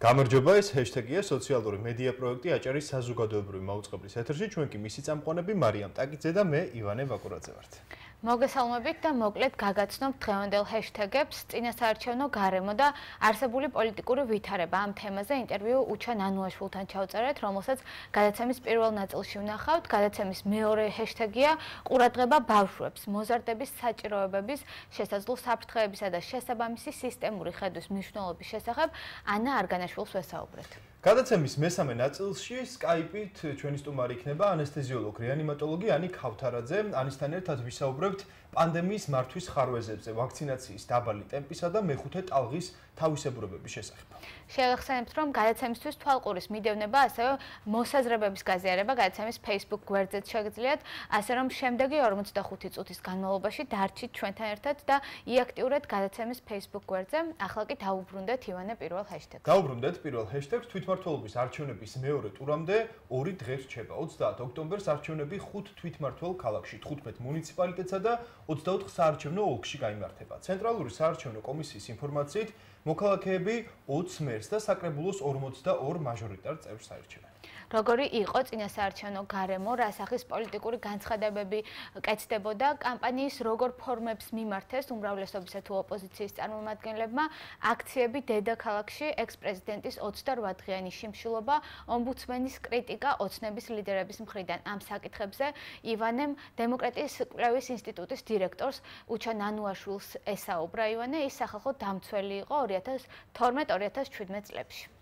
გამარჯობა ეს ჰეშტეგია სოციალური მედია პროექტი აჭარის საზოგადოებრივი მაუწყებლის ეთერში. ჩვენ კი მისი წამყვანები მარიამ ტაკიძე და მე ივანე ვაკურაძე ვართ მოგესალმებით და მოკლედ გაგაცნობთ დღევანდელ ჰეშტეგებს. წინასაარჩევნო გარემო და არსებული პოლიტიკური ვითარება. ამ თემაზე ინტერვიუ უჩა ნანუაშვილთან ჩავწერეთ რომელსაც გადაცემის პირველ ნაწილში ვნახავთ. გადაცემის მეორე ჰეშტეგია ყურადღება ბავშვებს მოზარდების საჭიროებების შესაძლო საფრთხეებისა და შესაბამისი სისტემური ხედვის მნიშვნელობის შესახებ. ანა არგანაშვილს ვესაუბრეთ გადაცემის მესამე ნაწილში Skype-ით ჩვენი სტუმარი იქნება ანესთეზიოლოგი, რეანიმატოლოგი ანი ქავთარაძე. ანისთან ერთად ვისაუბრებთ პანდემიის მართვის ხარვეზებზე, ვაქცინაციის დაბალი ტემპისა და მეხუთე ტალღის თავისებურებების შესახებ. შევახსენებთ, რომ გადაცემისთვის თვალყურის მიდევნება, ასევე მოსაზრებების გაზიარება გადაცემის Facebook გვერდზეც შეგიძლიათ, ასე რომ შემდეგი 45 წუთის განმავლობაში დარჩით ჩვენთან ერთად და იაქტიურეთ გადაცემის Facebook გვერდზე. ახლა კი დაუბრუნდეთ ივანე პირველ ჰეშტეგს. დაუბრუნდეთ პირველ ჰეშტეგს თვითმართველობის არჩევნების მეორე ტურამდე 2 დღე რჩება. 30 ოქტომბერს არჩევნები 5 თვითმართველ ქალაქში, 15 მუნიციპალიტეტსა და 24 საარჩევნო ოლქში გამართება. ცენტრალური საარჩევნო კომისიის ინფორმაციით, მოქალაქეები 20 მერს და საკრებულოს 42 მაჟორიტარ წევრს აირჩევენ. როგორი იყო წინასაარჩევნო გარემო, რა სახის პოლიტიკური განცხადებები კეთდებოდა კამპანიის როგორ ფორმებს მიმართეს უმრავლესობისა თუ ოპოზიციის წარმომადგენლებმა აქციები დედაქალაქში ექს-პრეზიდენტის 28 დღიანი შიმშილობა ომბუდსმენის კრიტიკა ოცნების ლიდერების მხრიდან. ამ საკითხებზე ივანემ დემოკრატიის კვლევის ინსტიტუტის დირექტორს უჩა ნანუაშვილს ესაუბრა. ივანე ის სახალხო დამცველი იყო 2012-2017 წლებში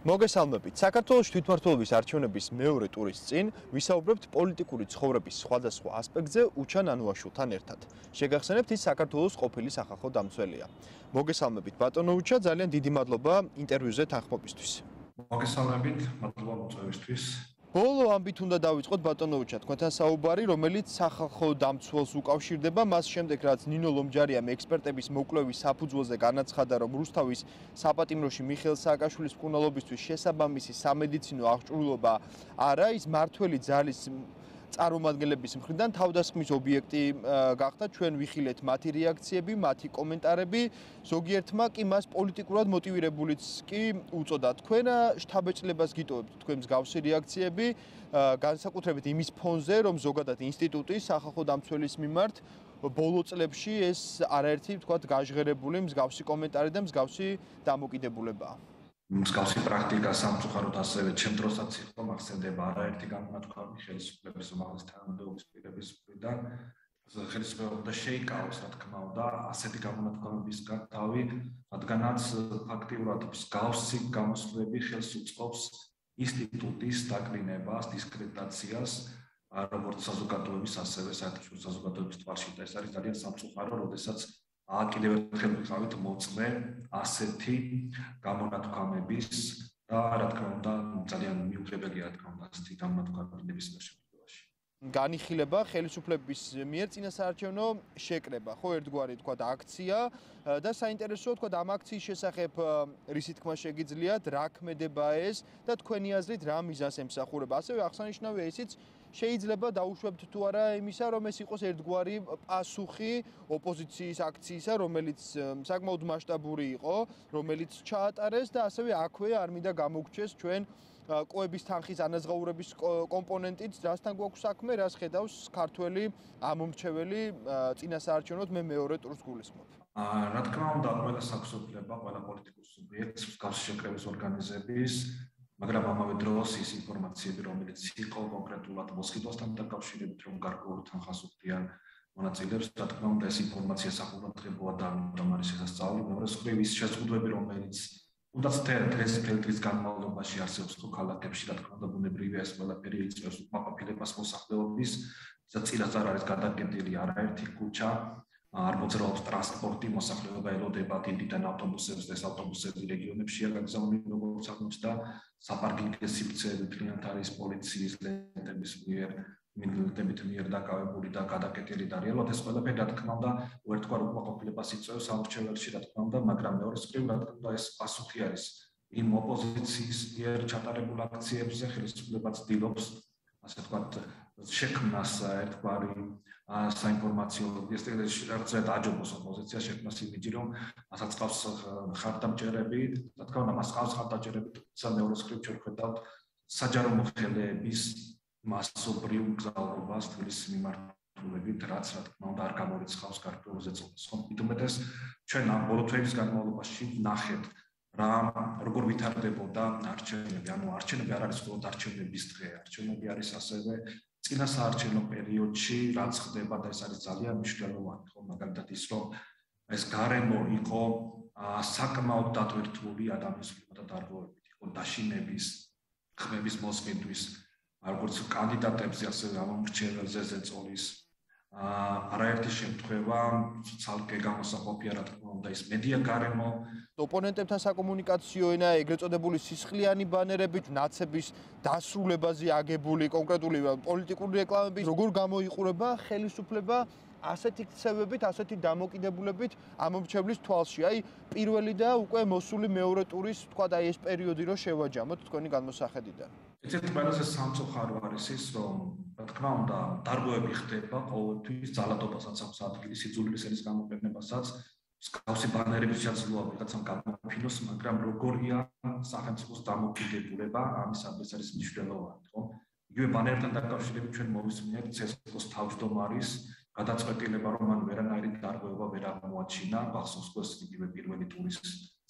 მოგესალმებით. საქართველოს თვითმმართველობის არჩევნების მეორე ტურის წინ ვისაუბრებთ პოლიტიკური ცხოვრების სხვადასხვა ასპექტზე უჩან ანუაშულთან ერთად. შეგახსენებთ ის საქართველოს ყოფილი სახალხო დამცველია. მოგესალმებით ბატონო უჩა, ძალიან დიდი მადლობა ინტერვიუზე თანხმობისთვის. მოგესალმებით, მადლობა მოწვევისთვის. ბოლო ამბით უნდა დავიწყოთ ბატონოვიჩა თქვენთან საუბარი, რომელიც სახალხო დამცველს უკავშირდება, მას შემდეგ რაც ნინო ლომჯარიამ ექსპერტების მოკვლევის საფუძველზე განაცხადა, რომ რუსთავის საპატიმროში მიხეილ სააკაშვილის მკურნალობისთვის შესაბამისი სამედიცინო აღჭურვილობა არა, ის მართველი ძალის წარმომადგენლების მხრიდან თავდასხმის ობიექტი გახდა ჩვენ ვიხილეთ მათი რეაქციები, მათი კომენტარები, ზოგიერთმა კი მას პოლიტიკურად მოტივირებულიც კი უწოდა. თქვენ შთაბეჭდილებას გიტოვებთ თქვენ მსგავსი რეაქციები, განსაკუთრებით იმის ფონზე, რომ ზოგადად ინსტიტუტის სახალხო დამცველის მიმართ ბოლო წლებში ეს არაერთი თქვა გაჟღერებული მსგავსი კომენტარი და მსგავსი დამოკიდებულებაა. მსგავსი პრაქტიკა სამწუხაროდ ასევე ჩემ დროსაც იყო მახსენდება არაერთი გამონათქვამი ხელისუფლების უმაღლეს თანამდებობის პირების მხრიდან. ხელისუფლება შეიკავოს რა თქმა უნდა ასეთი გამონათქვამებისგან თავი რადგანაც ფაქტიურად მსგავსი გამოსვლები ხელს უწყობს ინსტიტუტის დაკრინებას დისკრედიტაციას როგორც საზოგადოების ასევე საერთაშორისო საზოგადოების თვალში. და ეს არის ძალიან სამწუხარო როდესაც აა კიდევ ერთხელ ვიყავით მოწმე ასეთი გამონათქვამების და რა თქმა უნდა ძალიან მიუღებელია რა თქმა უნდა ასეთი გამონათქვამების შემთხვევაში. განიხილება ხელისუფლების მიერ წინასაარჩევნო შეკრება, ხო ერთგვარი თქვა და აქცია და საინტერესოა თქვა ამ აქციის შესახებ რისი თქმა შეგიძლიათ, რა ქმედება ეს და თქვენი აზრით რა მიზანს ემსახურება. ასევე აღსანიშნავია ისიც შეიძლება დაუშვებთ თუ არა იმისა, რომ ეს იყოს ერთგვარი პასუხი ოპოზიციის აქციისა, რომელიც საკმაოდ მასშტაბური იყო, რომელიც ჩაატარეს და ასევე აქვე არ მინდა გამოგჩეს ჩვენ ყოების თანხის ანაზღაურების კომპონენტიც, რასთან გვაქვს საქმე, რას ხედავს ქართველი ამომრჩეველი წინასაარჩევნოდ მე მეორე ტურს გულისხმობ. აა რა თქმა უნდა, ყველა საქმეობა, ყველა პოლიტიკურ სუბიექტს მსგავსი შეკრების ორგანიზების მაგრამ ამავე დროს ის ინფორმაციები, რომელიც იყო კონკრეტულად მოსყიდვასთან დაკავშირებით, რომ გარკვეულ თანხას უხდიან მონაწილეებს, რა თქმა უნდა, ეს ინფორმაცია საფუძველდებოდა და ამიტომ არის შესაძლებელი, მეორე მხრივ ის შეზღუდვები, რომელიც უდაც დღეს ფილტრის განმავლობაში არსებობს ხო ქალაქებში, რა თქმა უნდა, ბუნებრივია ეს ყველაფერი იწევს უკმაყოფილებას მოსახლეობის, და წილად არ არის გადაგებული არაერთი ქუჩა, არ მოძრაობს ტრანსპორტი, მოსახლეობა ელოდება დიდიდან ავტობუსებს და ავტობუსები რეგიონებშია გაგზავნილი როგორც აღნიშნეთ და საპარკინგო სივრცეები თლიანად არის პოლიციის ლენტების მიერ მილიტებით მიერ დაკავებული და გადაკეტილი და რეალურად ეს ყველაფერი რა თქმა უნდა უერთგვარ უკმაყოფილებას იწვევს სამრჩეველში რა თქმა უნდა მაგრამ მეორე მხრივ რა თქმა უნდა ეს პასუხი არის. იმ ოპოზიციის მიერ ჩატარებულ აქციებზე ხელისუფლება ცდილობს ასე ვთქვათ შექმნას ერთგვარი საინფორმაციო დისტრიქტში რაღაც დაჯობოს ოპოზიცია შექმნას იმიჯი რომ მასაც ყავს ხარდამჭერები და თქვა უნდა მას ყავს ხარდამჭერები თუმცა მეორე სკრიპტ ჩვენ ხედავთ საჯარო მოხელეების მასობრივ გზავრობას თulis მიმართულებით რაც რა თქმა უნდა არ გამორიცხავს ქართულზე წოდას ხომ თუმეტეს ჩვენ ამ ბოლო თვეების განმავლობაში ნახეთ რა როგორ ვითარდებოდა არჩევნები? ანუ არჩევნები არ არის მხოლოდ არჩევნების დღე არჩევნები არის ასევე წინა საარჩევნო პერიოდში რაც ხდება და ეს არის ძალიან მნიშვნელოვანი ხო მაგალითად ის რომ ეს გარემო იყო საკმაოდ დატვირთული ადამიანის უბედად დარღვევებით იყო დაშინების ხმების მოსყიდვის როგორც კანდიდატებზე ასევე ამომრჩეველზე ზეწოლის არაერთი შემთხვევა ცალკე გამოსაყოფია რა თქმა უნდა ის მედია გარემო ოპონენტებთან საკომუნიკაციო ენა ეგრეთ წოდებული სისხლიანი ბანერები ნაცების დასრულებაზე აგებული კონკრეტული პოლიტიკური რეკლამები როგორ გამოიყურება ხელისუფლება ასეთი ქცევებით, ასეთი დამოკიდებულებით ამომრჩევლის თვალში. აი, პირველი და უკვე მოსული მეორე ტურის, თქვა და ეს პერიოდი რო შევაჯამოთ თქვენი განმოსახედიდან. ერთ-ერთი ყველაზე სამწუხარო არის ის, რომ რა თქმა უნდა, დარგოები ხდება ყოველთვის ძალადობასაც აქვს ადგილი სიძულვილის ენის გამოყენებასაც. სკაუსი ბანერების შეძლოა ვიღაცამ გამოფინოს, მაგრამ როგორია სახელმწიფოს დამოკიდებულება ამის ამის არის მნიშვნელოვანი, ხო? იგივე ბანერთან დაკავშირებით ჩვენ მოვისმინეთ ცესკოს თავმჯდომარის გადაწყვეტილება რომ მან ვერანაირი დარღვევა ვერ აღმოაჩინა ბახსოს ყოს იგივე პირველი ტურის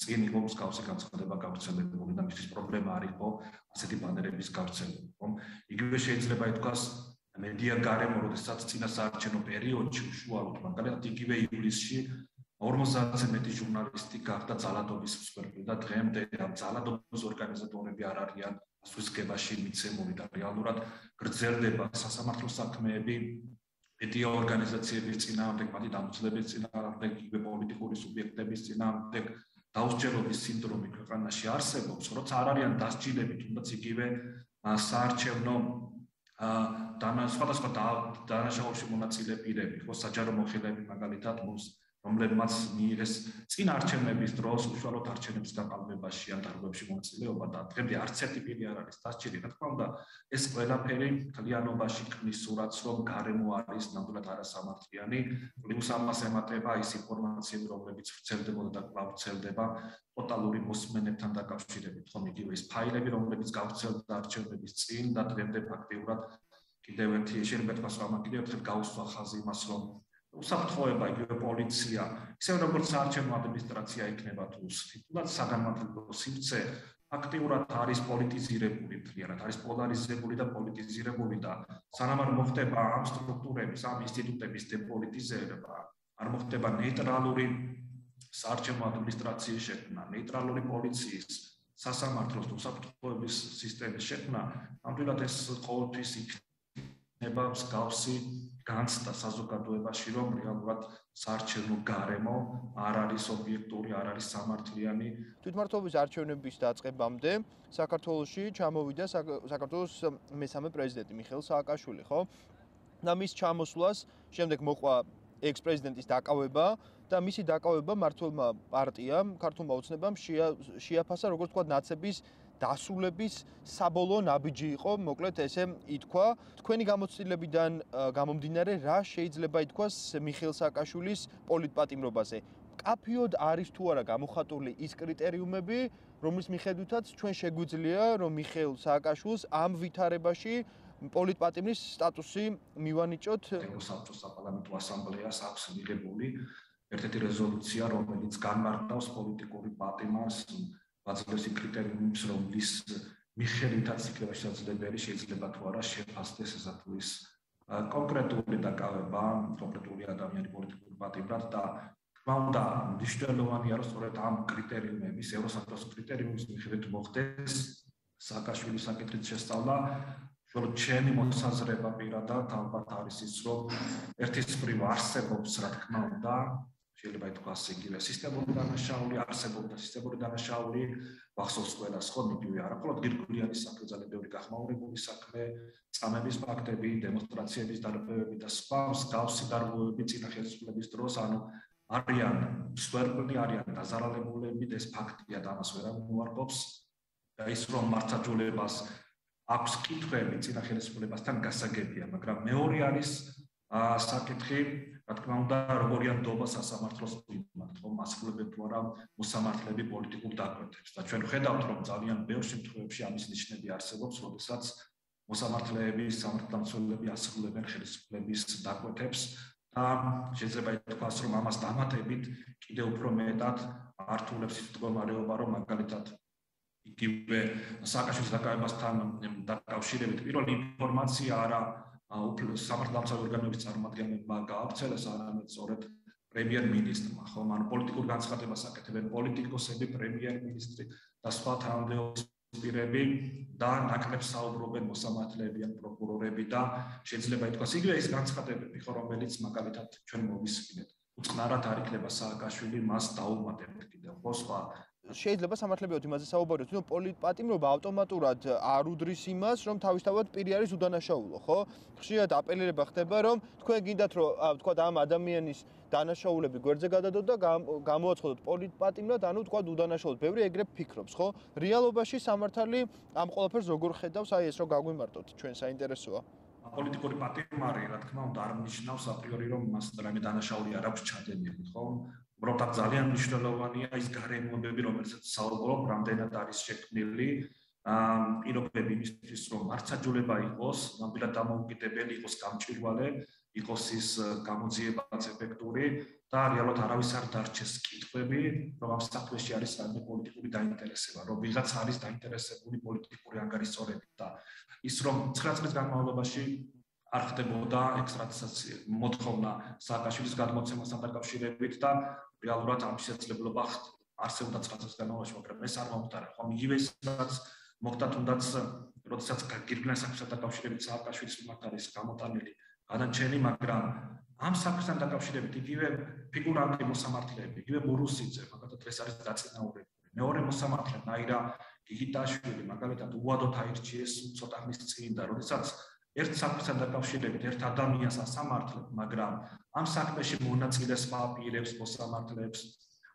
წინ იყო მსგავსი განცხადება გავრცელებული და მისთვის პრობლემა არ იყო ასეთი ბანერების გავრცელება რომ იგივე შეიძლება ითქვას მედია გარემო როდესაც წინა საარჩევნო პერიოდში უშუალოდ მაგალითად იგივე ივლისში 50-ზე მეტი ჟურნალისტი გახდა ძალადობის მსხვერპლი და დღემდე ამ ძალადობის ორგანიზატორები არ არიან ასვისგებაში მიცემული და რეალურად გრძელდება სასამართლო საქმეები. მედია ორგანიზაციების წინააღმდეგ, მათი დამცველების წინააღმდეგ, იგივე პოლიტიკური სუბიექტების წინააღმდეგ დაუსჯელობის სინდრომი ქვეყანაში არსებობს, როცა არ არიან დასჯილები, თუნდაც იგივე საარჩევნო და სხვადასხვა დანაშაულში მონაწილე პირები, ხო საჯარო მოხელეები მაგალითად mums რომლებმაც მიიღეს წინ არჩევნების დროს უშუალოდ არჩევნების გაყალბებაში ან დარგვებში მონაწილეობა და დღემდე არც ერთი პირი არ არის დასჭირი. რა თქმა უნდა, ეს ყველაფერი კლიანობაში ქმნის სურათს, რომ გარემო არის ნამდვილად არასამართლიანი, პლუს ამას ემატება ის ინფორმაციები, რომლებიც ვრცელდებოდა და კვლავ ვრცელდება ტოტალური მოსმენებთან დაკავშირებით, ხომ იგივე ის ფაილები, რომლებიც გავრცელდა არჩევნების წინ და დღემდე ფაქტიურად კიდევ ერთი შეიძლება თქვა, რომ კიდევ ერთხელ გაუსვა ხაზი იმას, რომ უსაფრთხოება იგივე პოლიცია, ისე როგორც საარჩევნო ადმინისტრაცია იქნება თუ თითქოს საგანმანათლებლო სივრცე აქტიურად არის პოლიტიზირებული, თლიანად არის პოლარიზებული და პოლიტიზირებული და სანამ არ მოხდება ამ სტრუქტურების, ამ ინსტიტუტების დეპოლიტიზება, არ მოხდება ნეიტრალური საარჩევნო ადმინისტრაციის შექმნა, ნეიტრალური პოლიციის სასამართლოს თუ საფრთხოების სისტემის შექმნა, ნამდვილად ეს ყოველთვის იქნება მსგავსი განცდა საზოგადოებაში, რომ რეალურად საარჩევნო გარემო არ არის ობიექტური, არ არის სამართლიანი. თვითმართველობის არჩევნების დაწყებამდე საქართველოსში ჩამოვიდა საქართველოს მესამე პრეზიდენტი მიხეილ სააკაშვილი, ხო? და მის ჩამოსვლას შემდეგ მოყვა ექს-პრეზიდენტის დაკავება და მისი დაკავება მართლმა პარტიამ, ქართულმა ოცნებამ შეაფასა როგორც თქვა ნაცების დასულების საბოლოო ნაბიჯი იყო, მოკლედ ესე ითქვა. თქვენი გამოცდილებიდან გამომდინარე, რა შეიძლება ითქვას მიხეილ სააკაშვილის პოლიტპატიმრობაზე? კაფიოდ არის თუ არა გამოხატული ის კრიტერიუმები, რომლის მიხედვითაც ჩვენ შეგვიძლია, რომ მიხეილ სააკაშვილს ამ ვითარებაში პოლიტპატიმრის სტატუსი მივანიჭოთ. საბჭოს საპარლამენტო ასამბლეას აქვს მიღებული ერთ-ერთი რეზოლუცია, რომელიც განმარტავს პოლიტიკური პატიმარს ბაზრის კრიტერიუმებს რომლის მიხედვითაც იქნება შესაძლებელი შეიძლება თუ არა შეფასდეს ესათუის კონკრეტული დაკავება კონკრეტული ადამიანი პოლიტიკური პატიმრად და თქმა უნდა მნიშვნელოვანია რომ სწორედ ამ კრიტერიუმების ევროსაბჭოს კრიტერიუმის მიხედვით მოხდეს სააკაშვილის საკითხის შესწავლა. რომ ჩემი მოსაზრება პირადად ალბათ არის ის რომ ერთის პრივ არსებობს რა თქმა უნდა შეიძლება ითქვას იგივე სისტემური დანაშაული, არსებობდა სისტემური დანაშაული, ვახსოვს ყველას ხო იგივე არა მხოლოდ გირგულიანი საქმე, ძალიან ბევრი გახმაურებული საქმე, წამების ფაქტები, დემონსტრაციების დარბევები და სხვა მსგავსი დარბევები წინა ხელისუფლების დროს, ანუ არიან სვერბლი არიან დაზარალებულები და ეს ფაქტია და ამას ვერ ამოვარყოფს და ის რომ მართაჯულებას აქვს კითხვები წინა ხელისუფლებასთან გასაგებია, მაგრამ მეორე არის საკითხი, რა თქმა უნდა, როგორია ნდობა სასამართლოს მიმართ, რომ მასშტაბები თუ არა მოსამართლეები პოლიტიკურ დაკვეთებს. და ჩვენ ხედავთ, რომ ძალიან ბევრ შემთხვევებში ამის ნიშნები არსებობს, როდესაც მოსამართლეები, სამართალდამცველები ასრულებენ ხელისუფლების დაკვეთებს და შეიძლება ითქვას, რომ ამას დამატებით კიდევ უფრო მეტად ართულებს მდგომარეობა, რომ მაგალითად იგივე სააკაშვილის დაკავებასთან დაკავშირებით პირველი ინფორმაცია არა სამართალდამცავ ორგანოების წარმომადგენლებმა გაავრცელეს არამედ სწორედ პრემიერ-მინისტრმა, ხო, ანუ პოლიტიკურ განცხადებას აკეთებენ პოლიტიკოსები, პრემიერ-მინისტრი და სხვა თანამდებობის პირები და ნაკლებს საუბრობენ მოსამართლეები ან პროკურორები და შეიძლება ითქვას იგივე ის განცხადებები, ხო, რომელიც მაგალითად ჩვენ მოვისმინეთ. უწყნარად არ იქნება სააკაშვილი მას დაუმატებთ კიდევ, ხო, სხვა შეიძლება სამართლებრივად იმაზე საუბაროთ, რომ პოლიტპატიმრობა ავტომატურად არ უდრის იმას, რომ თავისთავად პირი არის უდანაშაულო, ხო? ხშირად აპელირება ხდება, რომ თქვენ გინდათ, რომ თქვა ამ ადამიანის დანაშაულები გვერდზე გადადოთ და გამოაცხადოთ პოლიტპატიმრად, ანუ თქვა უდანაშაულოდ. ბევრი ეგრე ფიქრობს, ხო? რეალობაში სამართალი ამ ყოველფერს როგორ ხედავს, აი ეს რომ გაგვიმარტოთ, ჩვენ საინტერესოა. პოლიტიკური პატიმარი, რა თქმა უნდა, არ ნიშნავს აპრიორი, რომ მას რამე დანაშაული არ აქვს ჩადენილი, ხო? უბრალოდ ძალიან მნიშვნელოვანია ის გარემოებები, რომელსაც საუბრობ, რამდენად არის შექმნილი ამ პირობები იმისთვის, რომ მარცხაჯულება იყოს, ნამდვილად დამოუკიდებელი იყოს გამჭვირვალე, იყოს ის გამოძიებაც ეფექტური და რეალურად არავის არ დარჩეს კითხვები, რომ ამ საქმეში არის რამე პოლიტიკური დაინტერესება, რომ ვიღაც არის დაინტერესებული პოლიტიკური ანგარიშსწორებით და ის რომ 9 წლის განმავლობაში არ ხდებოდა ექსტრადიცია მოთხოვნა სააკაშვილის გადმოცემასთან დაკავშირებით და რეალურად ამ შესაძლებლობა არსებობდა 9 წლის განმავლობაში, მაგრამ ეს არ მომხდარა. ხომ იგივე ისაც მოხდა თუნდაც როდესაც გირგლენ საქმესთან დაკავშირებით სააკაშვილის მიმართ არის გამოტანილი განაჩენი, მაგრამ ამ საქმესთან დაკავშირებით იგივე ფიგურანტი მოსამართლეები, იგივე მურუსიძე, მაგალითად ეს არის დაწინაურებული. მეორე მოსამართლე ნაირა გიგიტაშვილი მაგალითად უადოთ აირჩიეს ცოტა ხნის წინ და როდესაც ერთ საქმესთან დაკავშირებით ერთ ადამიანს ასამართლებ, მაგრამ ამ საქმეში მონაწილეს მაპირებს მოსამართლებს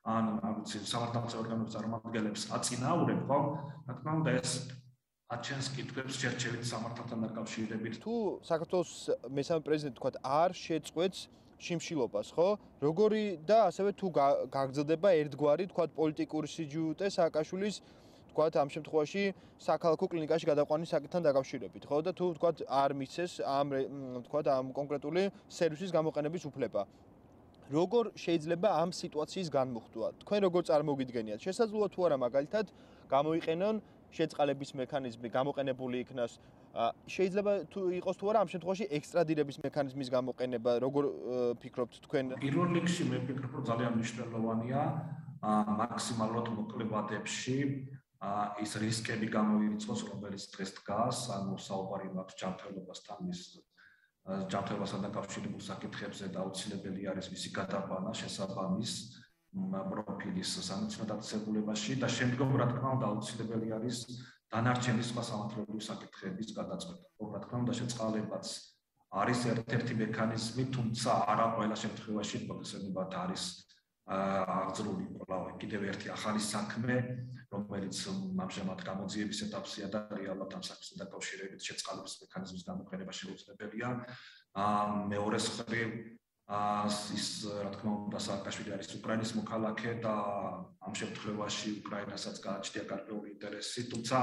ან აუცილ სამართალდამცავ ორგანოებს წარმომადგენლებს აწინაურებ, ხო? რა თქმა უნდა ეს აჩენს კითხვებს შერჩევით სამართალთან დაკავშირებით. თუ საქართველოს მესამე პრეზიდენტი თქვა არ შეწყვეტს შიმშილობას, ხო? როგორი და ასევე თუ გაგრძელდება ერთგვარი თქვა პოლიტიკური სიჯუტე სააკაშვილის თქვათ ამ შემთხვევაში საქალაქო კლინიკაში გადაყვანის საკითხთან დაკავშირებით, ხო და თუ თქვათ არ მიცეს ამ თქვათ ამ კონკრეტული სერვისის გამოყენების უფლება. როგორ შეიძლება ამ სიტუაციის განმუხტვა? თქვენ როგორ წარმოგიდგენიათ? შესაძლოა თუ არა მაგალითად გამოიყენონ შეწყალების მექანიზმი გამოყენებული იქნას შეიძლება თუ იყოს თუ არა ამ შემთხვევაში ექსტრადირების მექანიზმის გამოყენება როგორ ფიქრობთ თქვენ პირველ რიგში მე ვფიქრობ რომ ძალიან მნიშვნელოვანია მაქსიმალურად მოკლე ვადებში ის რისკები გამოირიცხოს, რომელიც დღეს დგას, ანუ საუბარი მაქვს ჯანმრთელობასთან ის ჯანმრთელობასთან დაკავშირებულ საკითხებზე და აუცილებელი არის მისი გადაბანა შესაბამის პროფილის სამეცნიერო დაწესებულებაში და შემდგომ რა თქმა უნდა აუცილებელი არის დანარჩენი სხვა სამართლებრივი საკითხების გადაწყვეტა. რა თქმა უნდა შეწყალებაც არის ერთ-ერთი მექანიზმი, თუმცა არა ყველა შემთხვევაში პროფესიონალურად არის აღძრული კვლავ კიდევ ერთი ახალი საქმე, რომელიც ამჟამად გამოძიების ეტაპზეა და რეალურად ამ საქმესთან დაკავშირებით შეწყალების მექანიზმის გამოყენება შეუძლებელია. აა მეორე მხრივ ის რა თქმა უნდა სააკაშვილი არის უკრაინის მოქალაქე და ამ შემთხვევაში უკრაინასაც გააჩნია გარკვეული ინტერესი, თუმცა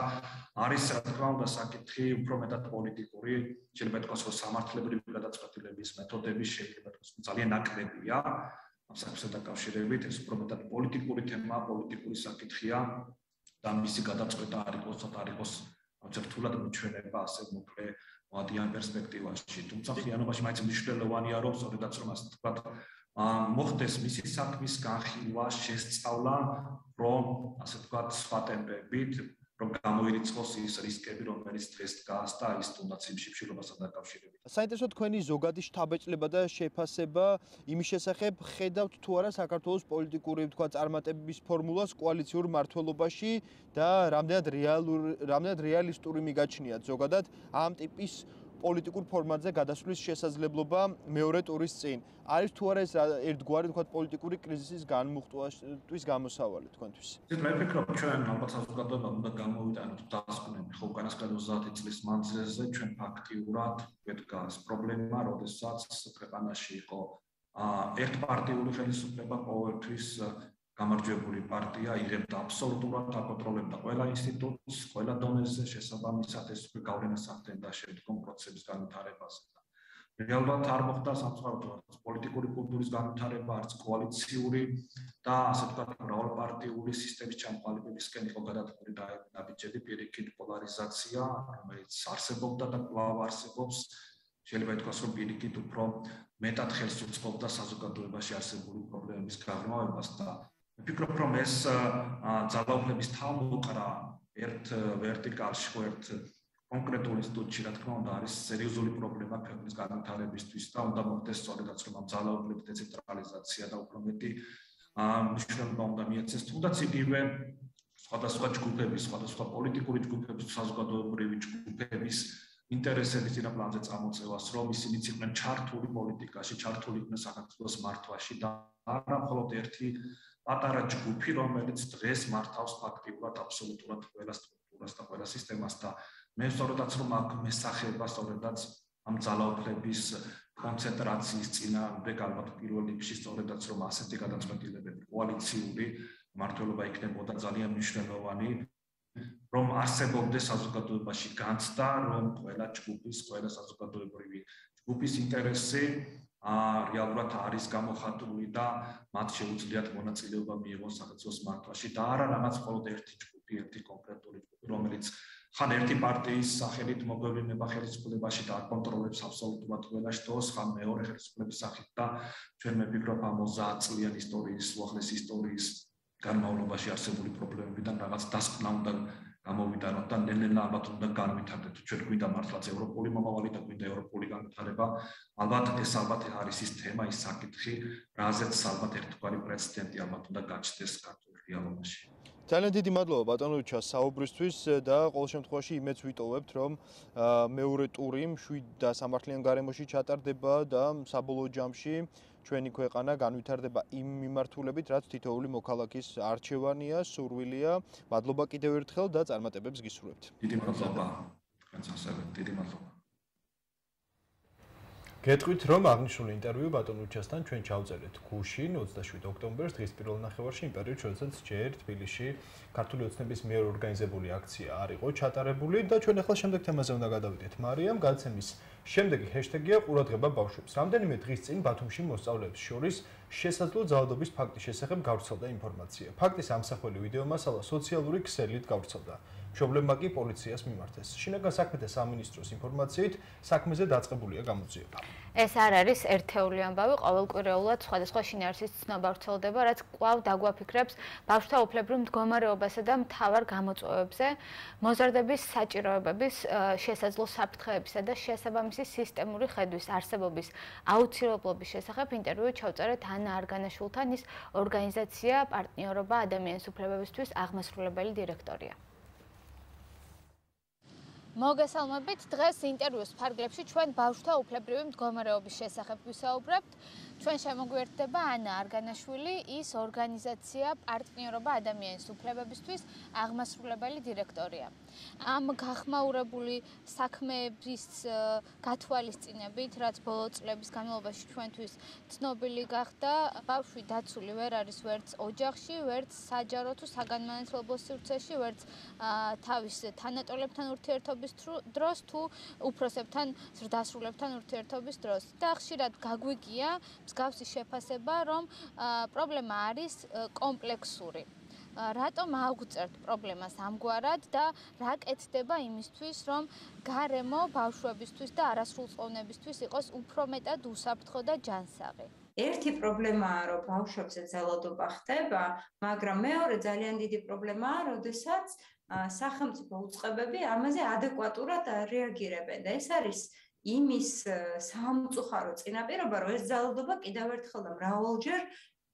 არის რა თქმა უნდა საკითხი უფრო მეტად პოლიტიკური, შეიძლება ითქვას, რომ სამართლებრივი გადაწყვეტილების მეთოდები შეიძლება ითქვას ძალიან ნაკლებია. საქმესთან დაკავშირებით ეს უფრო მეტად პოლიტიკური თემაა, პოლიტიკური საკითხია და მისი გადაწყვეტა არ იყოს ცოტა არ იყოს რთულად მიჩვენება ასე მოკლე მოდიან პერსპექტივაში. თუმცა ხიანობაში მაინც მნიშვნელოვანია რომ სწორედაც რომ ასე თქვა მოხდეს მისი საქმის განხილვა, შესწავლა, რომ ასე თქვა სხვა ტემპებით რომ გამოირიცხოს ის რისკები, რომელიც დღეს დგას და ის თუნდაც იმ შიფშილობასთან დაკავშირებით. საინტერესო თქვენი ზოგადი შთაბეჭდილება და შეფასება იმის შესახებ, ხედავთ თუ არა საქართველოს პოლიტიკური თქვა წარმატების ფორმულას კოალიციურ მართლობაში და რამდენად რეალური, რამდენად რეალისტური მიგაჩნიათ? ზოგადად ამ ტიპის პოლიტიკურ ფორმატზე გადასვლის შესაძლებლობა მეორე ტურის წინ. არის თუ არა ეს ერთგვარი თქვა პოლიტიკური კრიზისის განმუხტვაშთვის გამოსავალი თქვენთვის? მე ვფიქრობ ჩვენ ალბათ საზოგადოება უნდა გამოვიტანოთ დასკვნები ხო უკანასკნელი 30 წლის მანძილზე ჩვენ ფაქტიურად ვედგას პრობლემა, როდესაც ქვეყანაში იყო ერთპარტიული ხელისუფლება ყოველთვის გამარჯვებული პარტია იღებდა აბსოლუტურად აკონტროლებდა ყველა ინსტიტუტს, ყველა დონეზე შესაბამისად ეს უკვე გავლენას ახდენდა შემდგომ პროცესების განვითარებაზე. რეალურად არ მოხდა სამწუხაროდ პოლიტიკური კულტურის განვითარება, არც კოალიციური და ასე ვთქვათ, მრავალპარტიული სისტემის ჩამოყალიბებისკენ იყო გადადგმული დაბიჯები პირიქით პოლარიზაცია, რომელიც არსებობდა და კვლავ არსებობს. შეიძლება ითქვას, რომ პირიქით უფრო მეტად ხელს უწყობდა საზოგადოებაში არსებული პრობლემების გაღრმავებას და ვფიქრობ, რომ ეს ძალაუფლების თავმოყრა ერთ ვერტიკალში, ერთ კონკრეტულ ინსტიტუტში, რა თქმა უნდა, არის სერიოზული პრობლემა ქვეყნის განვითარებისთვის და უნდა მოხდეს სწორედაც რომ ამ ძალაუფლების დეცენტრალიზაცია და უფრო მეტი მნიშვნელობა უნდა მიეცეს, თუნდაც იგივე სხვადასხვა ჯგუფების, სხვადასხვა პოლიტიკური ჯგუფების, საზოგადოებრივი ჯგუფების ინტერესების ძინა პლანზე წამოწევას, რომ ისინი იყვნენ ჩართული პოლიტიკაში, ჩართული იყვნენ საქართველოს მართვაში და არა მხოლოდ ერთი პატარა ჯგუფი, რომელიც დღეს მართავს ფაქტიურად აბსოლუტურად ყველა სტრუქტურას და ყველა სისტემას და მე სწორედაც რომ აქ მესახება სწორედაც ამ ძალაუფლების კონცენტრაციის წინააღმდეგ ალბათ პირველ რიგში სწორედაც რომ ასეთი გადაწყვეტილებები კოალიციური მართლობა იქნებოდა ძალიან მნიშვნელოვანი რომ არსებობდეს საზოგადოებაში განცდა, რომ ყველა ჯგუფის, ყველა საზოგადოებრივი ჯგუფის ინტერესი რეალურად არის გამოხატული და მათ შეუძლიათ მონაწილეობა მიიღონ საქართველოს მართვაში. და არა რაღაც მხოლოდ ერთი ჯგუფი, ერთი კონკრეტული ჯგუფი, რომელიც ხან ერთი პარტიის სახელით მოგვევლინება ხელისუფლებაში და აკონტროლებს აბსოლუტურად ყველა შტოს, ხან მეორე ხელისუფლების სახით და ჩვენ მე ვფიქრობ ამ 30 წლიან ისტორიის, უახლეს ისტორიის განმავლობაში არსებული პრობლემებიდან რაღაც დასკვნა უნდა გამოვიტანოთ და ნელ-ნელა ალბათ უნდა განვითარდეთ. ჩვენ გვინდა მართლაც ევროპული მომავალი და გვინდა ევროპული განვითარება. ალბათ ეს ალბათ არის ის თემა, ის საკითხი, რაზეც ალბათ ერთგვარი პრეცედენტი ალბათ უნდა გაჩნდეს ქართულ რეალობაში. ძალიან დიდი მადლობა ბატონოჩა საუბრისთვის და ყოველ შემთხვევაში იმეც ვიტოვებთ, რომ მეორე ტური მშვიდ და სამართლიან გარემოში ჩატარდება და საბოლოო ჯამში ჩვენი ქვეყანა განვითარდება იმ მიმართულებით, რაც თითოეული მოქალაქის არჩევანია, სურვილია. მადლობა კიდევ ერთხელ და წარმატებებს გისურვებთ. დიდი მადლობა. თქვენს ასევე დიდი მადლობა. გეტყვით რომ აღნიშნული ინტერვიუ ბატონ უჩასთან ჩვენ ჩავწერეთ გუშინ 27 ოქტომბერს დღის პირველ ნახევარში იმ პერიოდში როდესაც ჯერ თბილისში ქართული ოცნების მიერ ორგანიზებული აქცია არ იყო ჩატარებული და ჩვენ ახლა შემდეგ თემაზე უნდა გადავიდეთ მარიამ გაცემის შემდეგი ჰეშტეგია ყურადღება ბავშვებს. რამდენიმე დღის წინ ბათუმში მოსწავლეებს შორის შესაძლო ძალადობის ფაქტის შესახებ გავრცელდა ინფორმაცია. ფაქტის ამსახველი ვიდეო მასალა სოციალური ქსელით გავრცელდა მშობლებმა კი პოლიციას მიმართეს. შინაგან საქმეთა სამინისტროს ინფორმაციით, საქმეზე დაწყებულია გამოძიება. ეს არ არის ერთეული ამბავი, ყოველკვირეულად სხვადასხვა შინაარსის ცნობა ვრცელდება, რაც კვლავ დაგვაფიქრებს ბავშვთა უფლებრივ მდგომარეობასა და მთავარ გამოწვევებზე, მოზარდების საჭიროებების, შესაძლო საფრთხეებისა და შესაბამისი სისტემური ხედვის არსებობის აუცილებლობის შესახებ ინტერვიუ ჩავწერეთ ანა არგანაშვილთან, ის ორგანიზაცია პარტნიორობა ადამიანის უფლებებისთვის აღმასრულებელი დირექტორია. მოგესალმებით დღეს ინტერვიუს ფარგლებში ჩვენ ბავშვთა უფლებრივი მდგომარეობის შესახებ ვისაუბრებთ ჩვენ შემოგვიერთდება ანა არგანაშვილი, ის ორგანიზაცია პარტნიორობა ადამიანის უფლებებისთვის აღმასრულებელი დირექტორია. ამ გახმაურებული საქმეების გათვალისწინებით, რაც ბოლო წლების განმავლობაში ჩვენთვის ცნობილი გახდა, ბავშვი დაცული ვერ არის ვერც ოჯახში, ვერც საჯარო თუ საგანმანათლებლო სივრცეში, ვერც თავის თანატოლებთან ურთიერთობის დროს თუ უფროსებთან ზრდასრულებთან ურთიერთობის დროს. და ხშირად გაგვიგია მსგავსი შეფასება, რომ პრობლემა არის კომპლექსური. რატომ აღვწერთ პრობლემას ამგვარად და რა კეთდება იმისთვის, რომ გარემო ბავშვებისთვის და არასრულწლოვნებისთვის იყოს უფრო მეტად უსაფრთხო და ჯანსაღი? ერთი პრობლემაა, რომ ბავშვებზე ძალადობა ხდება, მაგრამ მეორე ძალიან დიდი პრობლემაა, როდესაც სახელმწიფო უწყებები ამაზე ადეკვატურად რეაგირებენ და ეს არის იმის სამწუხარო წინაპირობა, რომ ეს ძალადობა კიდევ ერთხელ და მრავალჯერ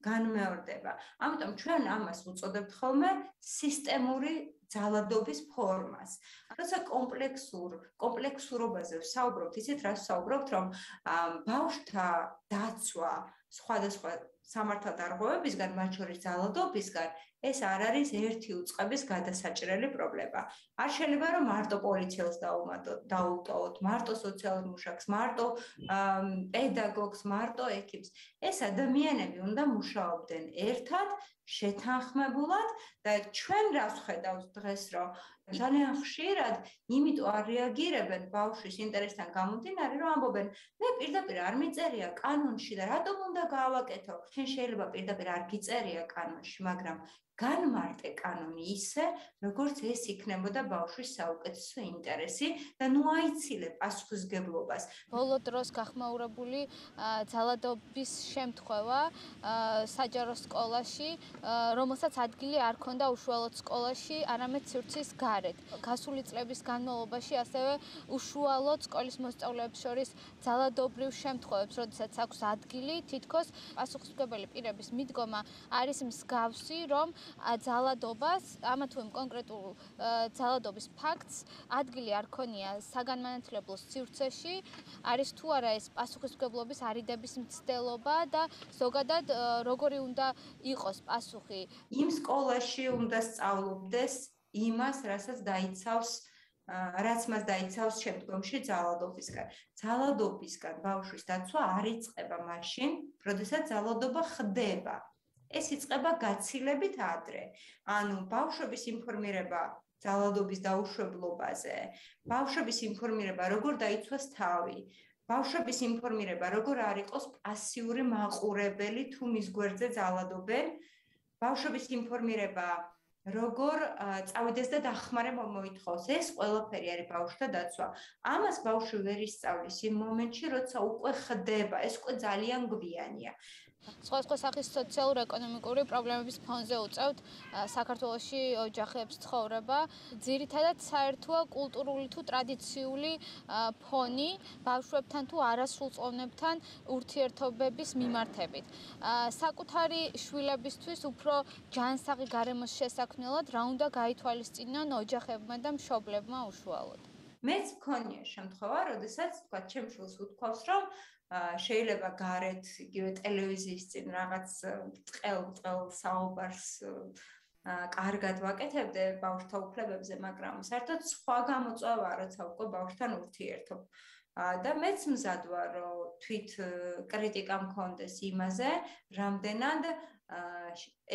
განმეორდება. ამიტომ ჩვენ ამას უწოდებთ ხოლმე სისტემური ძალადობის ფორმას. როცა კომპლექსურ კომპლექსურობაზე ვსაუბრობთ, ისეთ რას ვსაუბრობთ, რომ ბავშვთა დაცვა სხვადასხვა სამართალდარღვევებისგან, მათ შორის ძალადობისგან, ეს არ არის ერთი უწყების გადასაჭრელი პრობლემა. არ შეიძლება რომ მარტო პოლიციელს დაუუტოვოთ, მარტო სოციალურ მუშაკს, მარტო პედაგოგს, მარტო ეკიპს. ეს ადამიანები უნდა მუშაობდნენ ერთად, შეთანხმებულად და ჩვენ რას ხედავთ დღეს, რომ ძალიან ხშირად იმიტომ არ რეაგირებენ ბავშვის ინტერესთან გამომდინარე, რომ ამბობენ, მე პირდაპირ არ მიწერია კანონში და რატომ უნდა გავაკეთო? შენ შეიძლება პირდაპირ არ გიწერია კანონში, მაგრამ განმარტე კანონი ისე, როგორც ეს იქნებოდა ბავშვის საუკეთესო ინტერესი და ნუ აიცილე პასუხისგებლობას. ბოლო დროს გახმაურებული ძალადობის შემთხვევა საჯარო სკოლაში, რომელსაც ადგილი არ ქონდა უშუალოდ სკოლაში, არამედ სივრცის გარეთ. გასული წლების განმავლობაში ასევე უშუალოდ სკოლის მოსწავლეებს შორის ძალადობრივ შემთხვევებს, როდესაც აქვს ადგილი, თითქოს პასუხისმგებელი პირების მიდგომა არის მსგავსი, რომ ძალადობას, ამა თუ იმ კონკრეტულ ძალადობის ფაქტს ადგილი არ ქონია საგანმანათლებლო სივრცეში, არის თუ არა ეს პასუხისმგებლობის არიდების მცდელობა და ზოგადად როგორი უნდა იყოს პასუხი იმ სკოლაში უნდა სწავლობდეს იმას, რასაც დაიცავს რაც მას დაიცავს შემდგომში ძალადობისგან. ძალადობისგან ბავშვის დაცვა არ იწყება მაშინ, როდესაც ძალადობა ხდება. ეს იწყება გაცილებით ადრე. ანუ ბავშვების ინფორმირება ძალადობის დაუშვებლობაზე, ბავშვების ინფორმირება როგორ დაიცვას თავი, ბავშვების ინფორმირება როგორ არ იყოს პასიური მაყურებელი თუ მის გვერდზე ძალადობენ, ბავშვების ინფორმირება როგორ წავიდეს და დახმარება მოითხოვს. ეს ყველაფერი არის ბავშვთა დაცვა. ამას ბავშვი ვერ ისწავლის იმ მომენტში როცა უკვე ხდება. ეს უკვე ძალიან გვიანია სხვა სხვა სახის სოციალურ-ეკონომიკური პრობლემების ფონზე უწევთ საქართველოსი ოჯახებს ცხოვრება. ძირითადად საერთოა კულტურული თუ ტრადიციული ფონი ბავშვებთან თუ არასრულწლოვნებთან ურთიერთობების მიმართებით. საკუთარი შვილებისთვის უფრო ჯანსაღი გარემოს შესაქმნელად რა უნდა გაითვალისწინონ ოჯახებმა და მშობლებმა უშუალოდ. მეც მქონია შემთხვევა, როდესაც თქვა ჩემ შვილს უთქვავს, რომ შეიძლება გარეთ იგივე ტელევიზიის წინ რაღაც წელ-წელ საუბარს კარგად ვაკეთებდე ბავშვთა უფლებებზე, მაგრამ საერთოდ სხვა გამოწვევა როცა უკვე ბავშვთან ურთიერთობ. და მეც მზად ვარ, რომ თვით კრიტიკა მქონდეს იმაზე, რამდენად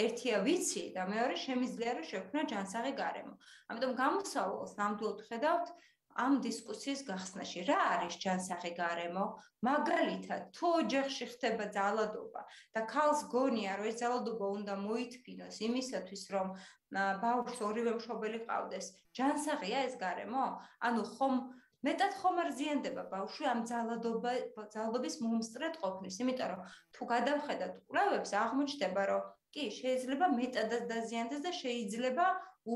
ერთია ვიცი და მეორე შემიძლია რომ შექმნა ჯანსაღი გარემო. ამიტომ გამოსავალს ნამდვილად ხედავთ ამ დისკუსიის გახსნაში. რა არის ჯანსაღი გარემო მაგალითად თუ ოჯახში ხდება ძალადობა და ქალს გონია რომ ეს ძალადობა უნდა მოითფინოს იმისათვის რომ ბავშვს ორივე მშობელი ყავდეს. ჯანსაღია ეს გარემო? ანუ ხომ მეტად ხომ არ ზიანდება ბავშვი ამ ძალადობა ძალადობის მომსწრეთ ყოფნის? იმიტომ რომ თუ გადავხედათ კვლევებს აღმოჩნდება რომ კი შეიძლება მეტადაც დაზიანდეს და შეიძლება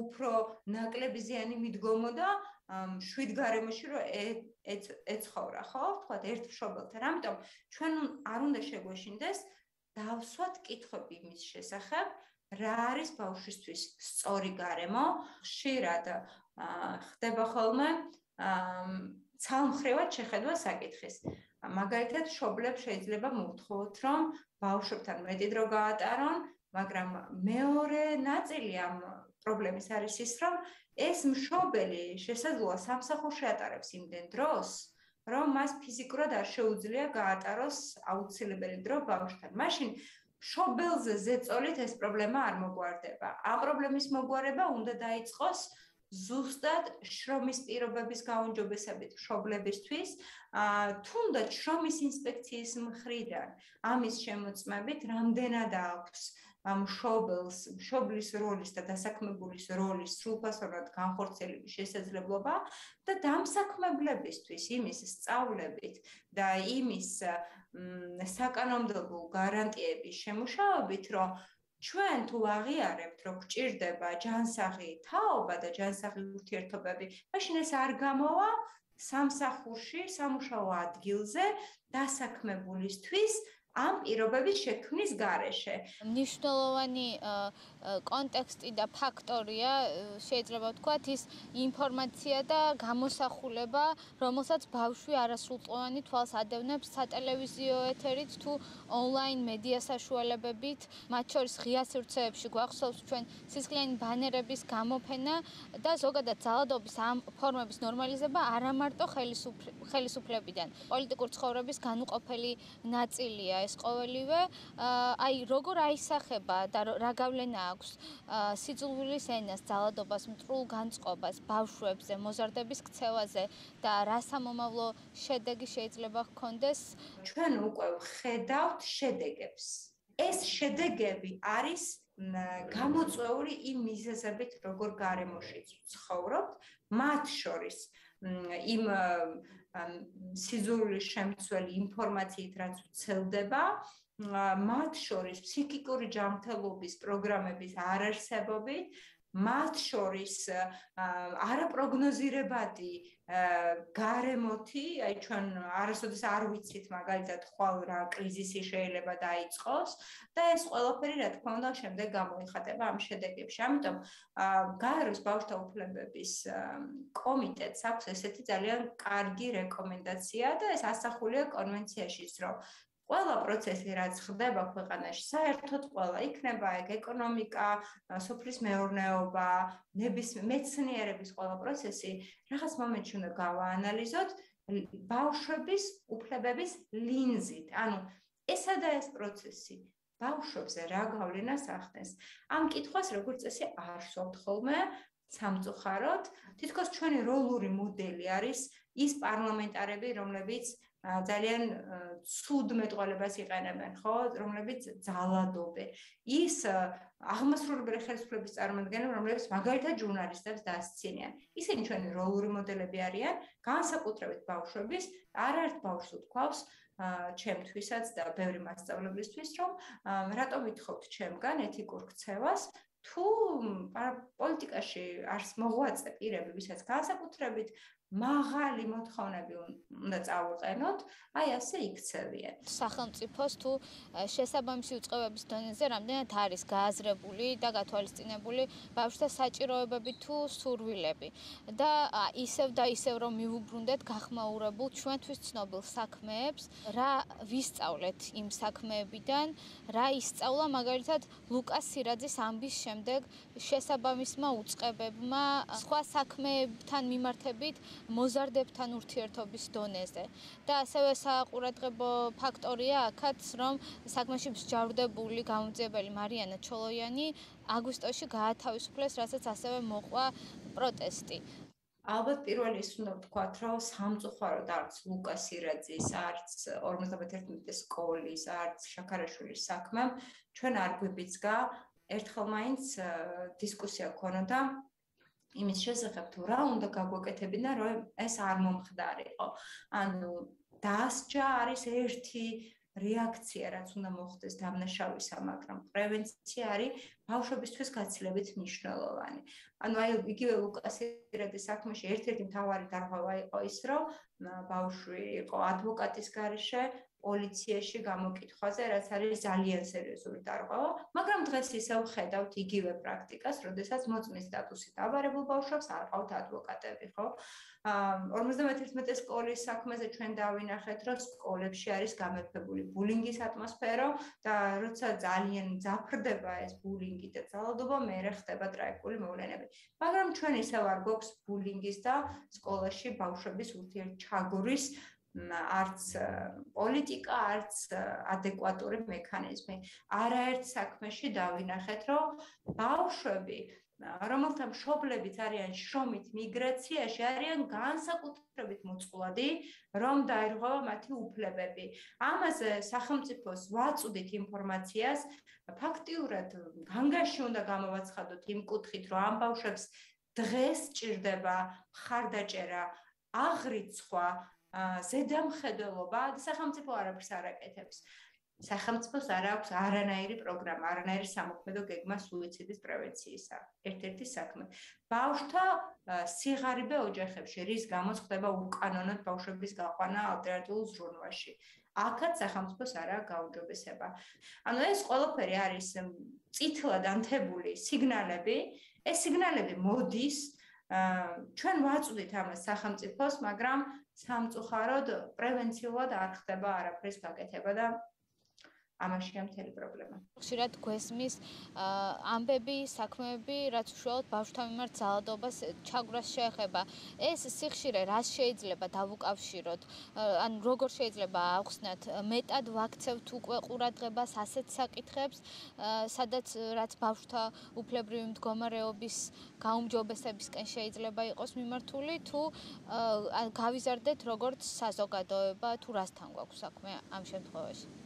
უფრო ნაკლები ზიანი მიდგომოდა შვიდ გარემოში რომ ეცხოვრა ხო? თქვა ერთ მშობელთან. ამიტომ ჩვენ არ უნდა შეგვეშინდეს დავსვათ კითხვები იმის შესახებ რა არის ბავშვისთვის სწორი გარემო? ხშირად ხდება ხოლმე ცალმხრივად შეხედვა საკითხის. მაგალითად მშობლებს შეიძლება მოთხოვოთ რომ ბავშვებთან მეტი დრო გაატარონ მაგრამ მეორე ნაწილი ამ პრობლემის არის ის რომ ეს მშობელი შესაძლოა სამსახურში ატარებს იმდენ დროს, რომ მას ფიზიკურად არ შეუძლია გაატაროს აუცილებელი დრო ბავშვთან. მაშინ მშობელზე ზეწოლით ეს პრობლემა არ მოგვარდება. ამ პრობლემის მოგვარება უნდა დაიწყოს ზუსტად შრომის პირობების გაუნჯობესებით მშობლებისთვის, თუნდაც შრომის ინსპექციის მხრიდან ამის შემოწმებით, რამდენად აქვს მშობელს, მშობლის როლის და დასაქმებულის როლის სრულფასოვნად განხორციელების შესაძლებლობა და დამსაქმებლებისთვის იმის სწავლებით და იმის საკანონმდებლო გარანტიების შემუშავებით, რომ ჩვენ თუ აღიარებთ, რომ გჭირდება ჯანსაღი თაობა და ჯანსაღი ურთიერთობები, მაშინ ეს არ გამოვა სამსახურში, სამუშაო ადგილზე დასაქმებულისთვის ამ პირობების შექმნის გარეშე. ნიშნულოვანი კონტექსტი და ფაქტორია შეიძლება ვთქვათ ის ინფორმაცია და გამოსახულება, რომელსაც ბავშვი არასრულწლოვანი თვალს ადევნებს სატელევიზიო ეთერით თუ ონლაინ მედია საშუალებებით, მათ შორის ღია სივრცეებში გვახსოვს ჩვენ სისხლიანი ბანერების გამოფენა და ზოგადად ძალადობის ამ ფორმების ნორმალიზება არა მარტო ხელისუფლებიდან, პოლიტიკურ ცხოვრების განუყოფელი ნაწილია ეს ყოველივე. აი როგორ აისახება და რა გავლენა აქვს სიძულვილის ენას, ძალადობას, მტრულ განწყობას ბავშვებზე, მოზარდების ქცევაზე და რა სამომავლო შედეგი შეიძლება ჰქონდეს? ჩვენ უკვე ხედავთ შედეგებს. ეს შედეგები არის გამოწვეული იმ მიზეზებით, როგორ გარემოში ცხოვრობთ, მათ შორის იმ სიზურლის შემცველი ინფორმაციით, რაც უცელდება, მათ შორის ფსიქიკური ჯანმრთელობის პროგრამების არარსებობით, მათ შორის არაპროგნოზირებადი გარემოთი, აი ჩვენ არასოდეს არ ვიცით მაგალითად ხვალ რა კრიზისი შეიძლება დაიწყოს და ეს ყველაფერი რა თქმა უნდა შემდეგ გამოიხატება ამ შედეგებში. ამიტომ გაეროს ბავშვთა უფლებების კომიტეტს აქვს ესეთი ძალიან კარგი რეკომენდაცია და ეს ასახულია კონვენციაში, რომ ყველა პროცესი რაც ხდება ქვეყანაში საერთოდ ყველა იქნება ეგ ეკონომიკა, სოფლის მეურნეობა, ნების მეცნიერების ყველა პროცესი რაღაც მომენტში უნდა გავაანალიზოთ ბავშვების უფლებების ლინზით. ანუ ესა და ეს პროცესი ბავშვებზე რა გავლენას ახდენს? ამ კითხვას როგორც წესი არ სვავთ ხოლმე სამწუხაროდ. თითქოს ჩვენი როლური მოდელი არის ის პარლამენტარები, რომლებიც ძალიან ცუდ მეტყოლებას იყენებენ, ხო, რომლებიც ძალადობენ. ის აღმასრულებელი ხელისუფლების წარმომადგენლები, რომლებიც მაგალითად ჟურნალისტებს დასცინიან. ისინი ჩვენი როლური მოდელები არიან, განსაკუთრებით ბავშვების, არაერთ ბავშვს ვთქვავს, ჩემთვისაც და ბევრი მასწავლებლისთვის, რომ რატომ ვითხოვთ ჩემგან ეთიკურ ქცევას, თუ პოლიტიკაში არს მოღვაწე პირები, ვისაც განსაკუთრებით მაღალი მოთხოვნები უნდა წავუყენოთ, აი ასე იქცევიან. სახელმწიფოს თუ შესაბამისი უწყებების დონეზე რამდენად არის გააზრებული და გათვალისწინებული ბავშვთა საჭიროებები თუ სურვილები და ისევ და ისევ რომ მიუბრუნდეთ გახმაურებულ ჩვენთვის ცნობილ საქმეებს, რა ვისწავლეთ იმ საქმეებიდან, რა ისწავლა მაგალითად ლუკას სირაძის ამბის შემდეგ შესაბამისმა უწყებებმა სხვა საქმეებთან მიმართებით მოზარდებთან ურთიერთობის დონეზე. და ასევე საყურადღებო ფაქტორია აქაც, რომ საქმეში მსჯავრდებული გამოძიებელი მარიანა ჩოლოიანი აგვისტოში გაათავისუფლეს, რასაც ასევე მოყვა პროტესტი. ალბათ პირველი ის უნდა ვთქვათ, რომ სამწუხაროდ არც ლუკას ირაძის, არც 51 სკოლის, არც შაქარაშვილის საქმემ ჩვენ არ გვიბიძგა ერთხელ მაინც დისკუსია ქონოდა იმის შესახებ თუ რა უნდა გაგვეკეთებინა რომ ეს არ მომხდარიყო. ანუ დასჯა არის ერთი რეაქცია რაც უნდა მოხდეს დამნაშავისა, მაგრამ პრევენცია არის ბავშვებისთვის გაცილებით მნიშვნელოვანი. ანუ აი იგივე ლუკასირადის საქმეში ერთ-ერთი მთავარი დარღვევა იყო ის, რომ ბავშვი იყო ადვოკატის garaშე, პოლიციაში გამოკითხვაზე, რაც არის ძალიან სერიოზული დარღვევა, მაგრამ დღეს ისევ ხედავთ იგივე პრაქტიკას, როდესაც მოწმის სტატუსით დაბარებულ ბავშვებს არ ყავთ ადვოკატები, ხო? აა 51 სკოლის საქმეზე ჩვენ დავინახეთ, რომ სკოლებში არის გამეფებული ბულინგის ატმოსფერო და როცა ძალიან ზაფრდება ეს ბულინგი და ძალადობა, მე ხდება ტრაიკული მოვლენები. მაგრამ ჩვენ ისევ არ გვაქვს ბულინგის და სკოლაში ბავშვების ურთიერთჩაგურის არც პოლიტიკა, არც ადეკვატური მექანიზმი. არაერთ საქმეში დავინახეთ, რომ ბავშვები რომელთა მშობლებიც არიან შრომით მიგრაციაში, არიან განსაკუთრებით მოწყვლადი, რომ დაირღვევა მათი უფლებები. ამაზე სახელმწიფოს ვაწუდით ინფორმაციას, ფაქტიურად განგაში უნდა გამოვაცხადოთ იმ კუთხით, რომ ამ ბავშვებს დღეს ჭირდება ხარდაჭერა, აღრიცხვა, ზედამხედველობა და სახელმწიფო არაფერს არ აკეთებს. სახელმწიფოს არ აქვს არანაირი პროგრამა, არანაირი სამოქმედო გეგმა სუიციდის პრევენციისა. ერთ-ერთი საქმე. ბავშვთა სიღარიბე ოჯახებში, რის გამოც ხდება უკანონოდ ბავშვების გაყვანა ალტერნატიულ ზრუნვაში. აქაც სახელმწიფოს არა გაუჯობესება. ანუ ეს ყველაფერი არის წითლად ანთებული სიგნალები. ეს სიგნალები მოდის ჩვენ ვაწვდით ამას სახელმწიფოს, მაგრამ სამწუხაროდ პრევენციულად არ ხდება არაფრის გაკეთება და ამაშია მთელი პრობლემა. ხშირად გვესმის ამბები, საქმეები, რაც უშუალოდ ბავშვთან მიმართ ძალადობას ჩაგვრას შეეხება. ეს სიხშირე რას შეიძლება დავუკავშიროთ? ან როგორ შეიძლება ახსნათ მეტად ვაქცევთ უკვე ყურადღებას ასეთ საკითხებს, სადაც რაც ბავშვთა უფლებრივი მდგომარეობის გაუმჯობესებისკენ შეიძლება იყოს მიმართული თუ გავიზარდეთ როგორც საზოგადოება თუ რასთან გვაქვს საქმე ამ შემთხვევაში?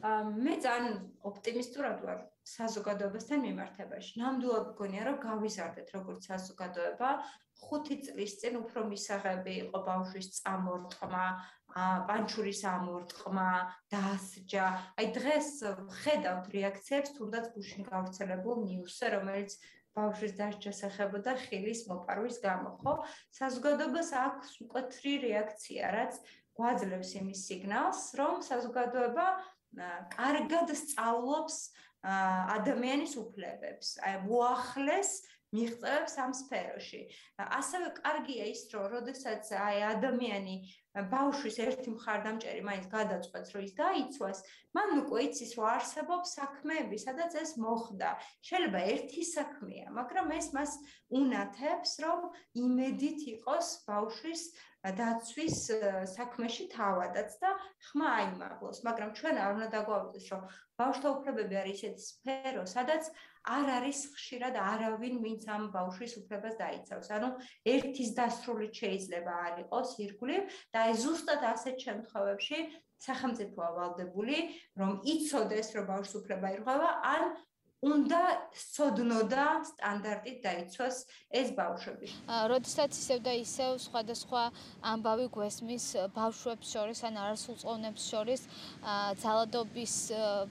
მე ძალიან ოპტიმისტურად ვარ საზოგადოებასთან მიმართებაში. ნამდვილად მგონია, რომ გავიზარდეთ როგორც საზოგადოება. 5 წლის წინ უფრო მისაღები იყო ბავშვის წამორტყმა, პანჩურის ამორტყმა, დასჯა. აი დღეს ხედავთ რეაქციებს თუნდაც გუშინ გავრცელებულ ნიუსზე, რომელიც ბავშვის დასჯას ეხებოდა ხილის მოპარვის გამო, ხო? საზოგადოებას აქვს უკეთრი რეაქცია, რაც გვაძლევს იმის სიგნალს, რომ საზოგადოება კარგად სწავლობს ადამიანის უფლებებს, აი მოახლეს მიღწევებს ამ სფეროში. ასევე კარგია ის, რომ როდესაც აი ადამიანი ბავშვის ერთი მხარდამჭერი მაინც გადაწყვეტს, რომ ის დაიცვას, მან უკვე იცის, რომ არსებობს საქმეები, სადაც ეს მოხდა. შეიძლება ერთი საქმეა, მაგრამ ეს მას უნათებს, რომ იმედით იყოს ბავშვის დაცვის საქმეში თავადაც და ხმა აიმაღლოს, მაგრამ ჩვენ არ უნდა დაგვაუწყდეს, რომ ბავშვთა უფლებები არის ისეთი სფერო, სადაც არ არის ხშირად არავინ, ვინც ამ ბავშვის უფლებას დაიცავს. ანუ ერთის დასრულით შეიძლება არ იყოს ირგვლივ და აი ზუსტად ასეთ შემთხვევებში სახელმწიფო ავალდებული, რომ იცოდეს, რომ ბავშვს უფლება ირღვევა, ან უნდა სოდნოდა სტანდარტით დაიცვას ეს ბავშვები. როდესაც ისევ და ისევ სხვადასხვა ამბავი გვესმის ბავშვებს შორის ან არასრულწლოვნებს შორის ძალადობის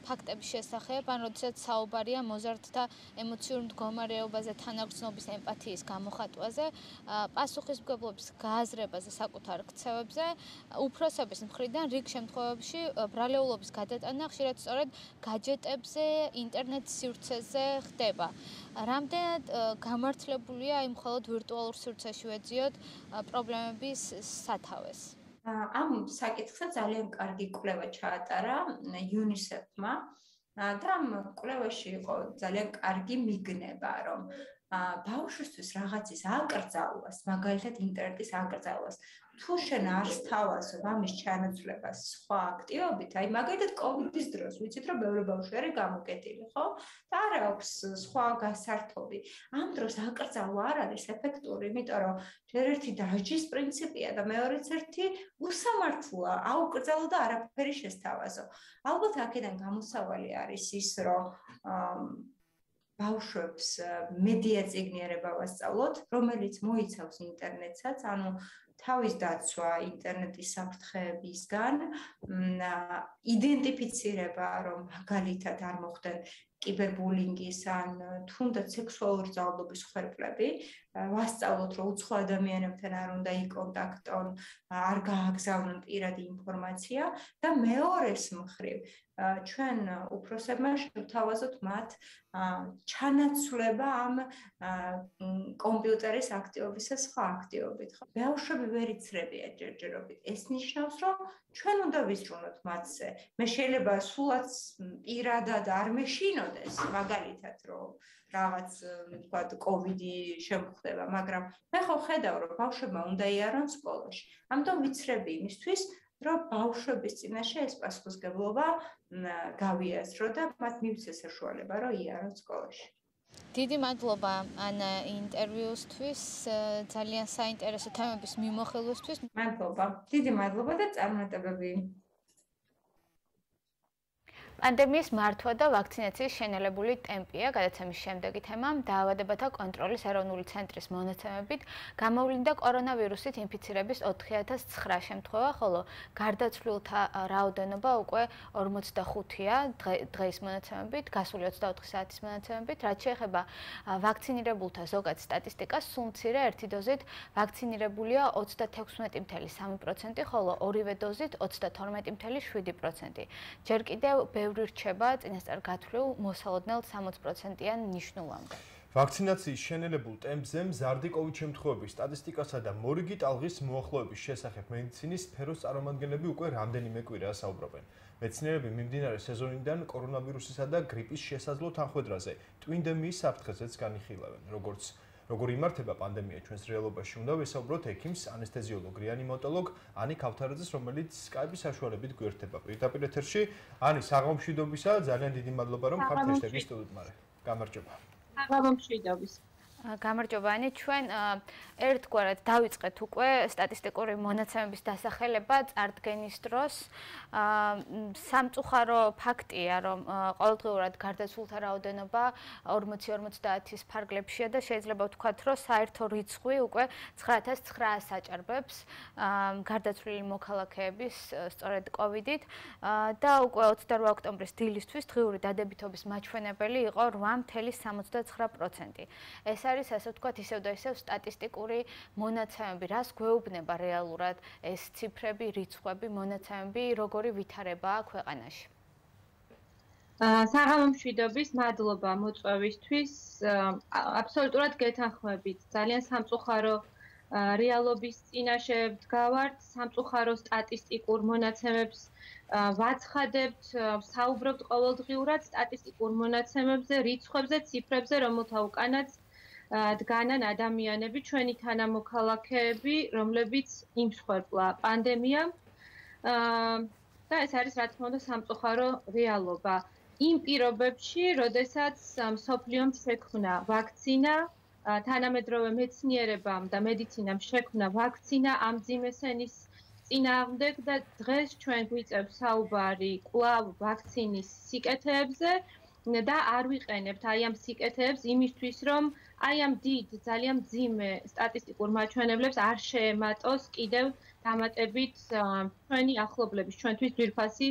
ფაქტების შესახებ, ან როდესაც საუბარია მოზარდთა ემოციურ მდგომარეობაზე, თანაგრძნობის ემპათიის გამოხატვაზე, პასუხისმგებლობის გააზრებაზე, საკუთარ ქცევებზე, უფროსების მხრიდან რიგ შემთხვევებში ბრალეულობის გადატანა ხშირად სწორედ გაჯეტებზე, ინტერნეტ სივრცეებზე სივრცეზე ხდება. რამდენად გამართლებულია იმ მხოლოდ ვირტუალურ სივრცეში ვეძიოთ პრობლემების სათავეს? ამ საკითხზე ძალიან კარგი კვლევა ჩაატარა UNICEF-მა და ამ კვლევაში იყო ძალიან კარგი მიგნება, რომ ბავშვისთვის რაღაცის აკრძალვას, მაგალითად ინტერნეტის აკრძალვას თუ შენ არ სთავაზობ ამის ჩანაცვლებას სხვა აქტივობით, აი მაგალითად კოვიდის დროს ვიცით რომ ბევრი ბავშვი არის გამოკეტილი, ხო? და არ აქვს სხვა გასართობი. ამ დროს აკრძალვა არ არის ეფექტური, იმიტომ რომ ერთ-ერთი დაჯის პრინციპია და მეორეც ერთი უსამართლოა, აუკრძალო და არაფერი შესთავაზო. ალბათ აქედან გამოსავალი არის ის, რომ ბავშვებს მედია ციგნიერება ვასწავლოთ, რომელიც მოიცავს ინტერნეტსაც, ანუ თავის დაცვა ინტერნეტის საფრთხეებისგან, იდენტიფიცირება, რომ მაგალითად არ მოხდნენ კიბერბულინგის ან თუნდაც სექსუალური ძალადობის ხერხლები, ვასწავლოთ, რომ უცხო ადამიანებთან არ უნდა იკონტაქტონ, არ გააგზავნონ პირადი ინფორმაცია და მეორეს მხრივ ჩვენ უფროსებმა შევთავაზოთ მათ ჩანაცვლება ამ კომპიუტერის აქტივობისა სხვა აქტივობით. ხო, ბავშვები ვერ იცრებიან ჯერჯერობით. ეს ნიშნავს, რომ ჩვენ უნდა ვისწრუნოთ მათზე. მე შეიძლება სულაც პირადად არ მეშინოდეს, მაგალითად, რომ რაღაც თქვა კოვიდი შემხდება, მაგრამ მე ხო ხედავ, რომ ბავშვებმა უნდა იარონ სკოლაში. ამიტომ ვიცრები იმისთვის, რომ ბავშვების წინაშე ეს პასუხისგებლობა გავიაზრო და მათ მივცეს საშუალება, რომ იარონ სკოლაში. დიდი მადლობა ანა ინტერვიუსთვის, ძალიან საინტერესო თემების მიმოხილვისთვის. მადლობა. დიდი მადლობა და წარმატებები. პანდემიის მართვა და ვაქცინაციის შენელებული ტემპია გადაცემის შემდეგი თემა დაავადებათა კონტროლის ეროვნული ცენტრის მონაცემებით გამოვლინდა კორონავირუსით ინფიცირების 4009 შემთხვევა, ხოლო გარდაცვლილთა რაოდენობა უკვე 45-ია დღეს მონაცემებით, გასული 24 საათის მონაცემებით, რაც შეეხება ვაქცინირებულთა ზოგად სტატისტიკას, სულ მცირე ერთი დოზით ვაქცინირებულია 36.3%, ხოლო ორივე დოზით 32.7%. ჯერ კიდევ ბევრი რჩება წინასწარ გათვლილ მოსალოდნელ 60%-იან ნიშნულამდე. ვაქცინაციის შენელებულ ტემპზე მზარდი კოვიდ შემთხვევების სტატისტიკასა და მორიგი ტალღის მოახლოების შესახებ მედიცინის სფეროს წარმომადგენლები უკვე რამდენიმე კვირაა საუბრობენ. მეცნიერები მიმდინარე სეზონიდან კორონავირუსისა და გრიპის შესაძლო თანხმედრაზე ტვინდემიის საფრთხეზეც განიხილავენ, როგორც როგორ იმართება პანდემია ჩვენს რეალობაში? უნდა ვესაუბროთ ექიმს ანესთეზიოლოგ რეანიმატოლოგ ანი ქავთარაძეს რომელიც სკაიპის საშუალებით გვერდება. პირდაპირ ეთერში ანი საღამოშვიდობისა ძალიან დიდი მადლობა რომ ხართ ეშტეგის სტუდიუმარე გამარჯობა გამარჯობანი. ჩვენ ერთგვარად დავიწყეთ უკვე სტატისტიკური მონაცემების დასახელება წარდგენის დროს. სამწუხარო ფაქტია რომ ყოველდღიურად გარდაცვლილთა რაოდენობა 40-50-ის ფარგლებშია და შეიძლება ვთქვათ რომ საერთო რიცხვი უკვე 9900 საჭარბებს გარდაცვლილი მოქალაქეების სწორედ კოვიდით და უკვე 28 ოქტომბრის დილისთვის დღიური დადებითობის მაჩვენებელი იყო 8.69%. ეს არის ასე ვთქვათ ისევ და ისევ სტატისტიკური მონაცემები, რას გვეუბნება რეალურად ეს ციფრები, რიცხვები, მონაცემები, როგორი ვითარებაა ქვეყანაში. აა საღამომშვიდობის მადლობა მოწვევისთვის. აბსოლუტურად გეთანხმებით. ძალიან სამწუხარო რეალობის წინაშე ვდგავართ, სამწუხარო სტატისტიკურ მონაცემებს ვაცხადებთ, საუბრობთ ყოველდღიურად სტატისტიკურ მონაცემებზე, რიცხვებზე, ციფრებზე, რომელთა უკანაც დგანან ადამიანები, ჩვენი თანამოქალაქეები, რომლებიც იმსხვერპლა პანდემიამ. აა და ეს არის რა თქმა უნდა სამწუხარო რეალობა. იმ პირობებში, როდესაც სოფლიომ შექმნა ვაქცინა, თანამედროვე მეცნიერებამ და მედიცინამ შექმნა ვაქცინა ამ ძიმესენის წინააღმდეგ და დღეს ჩვენ გვიწევს საუბარი კვლავ ვაქცინის სიკეთეებზე და არ ვიყენებთ აი ამ სიკეთეებს იმისთვის რომ აი ამ დიდ ძალიან ძიმე სტატისტიკურ მაჩვენებლებს არ შეემატოს კიდევ დამატებით ჩვენი ახლობლების ჩვენთვის ძვირფასი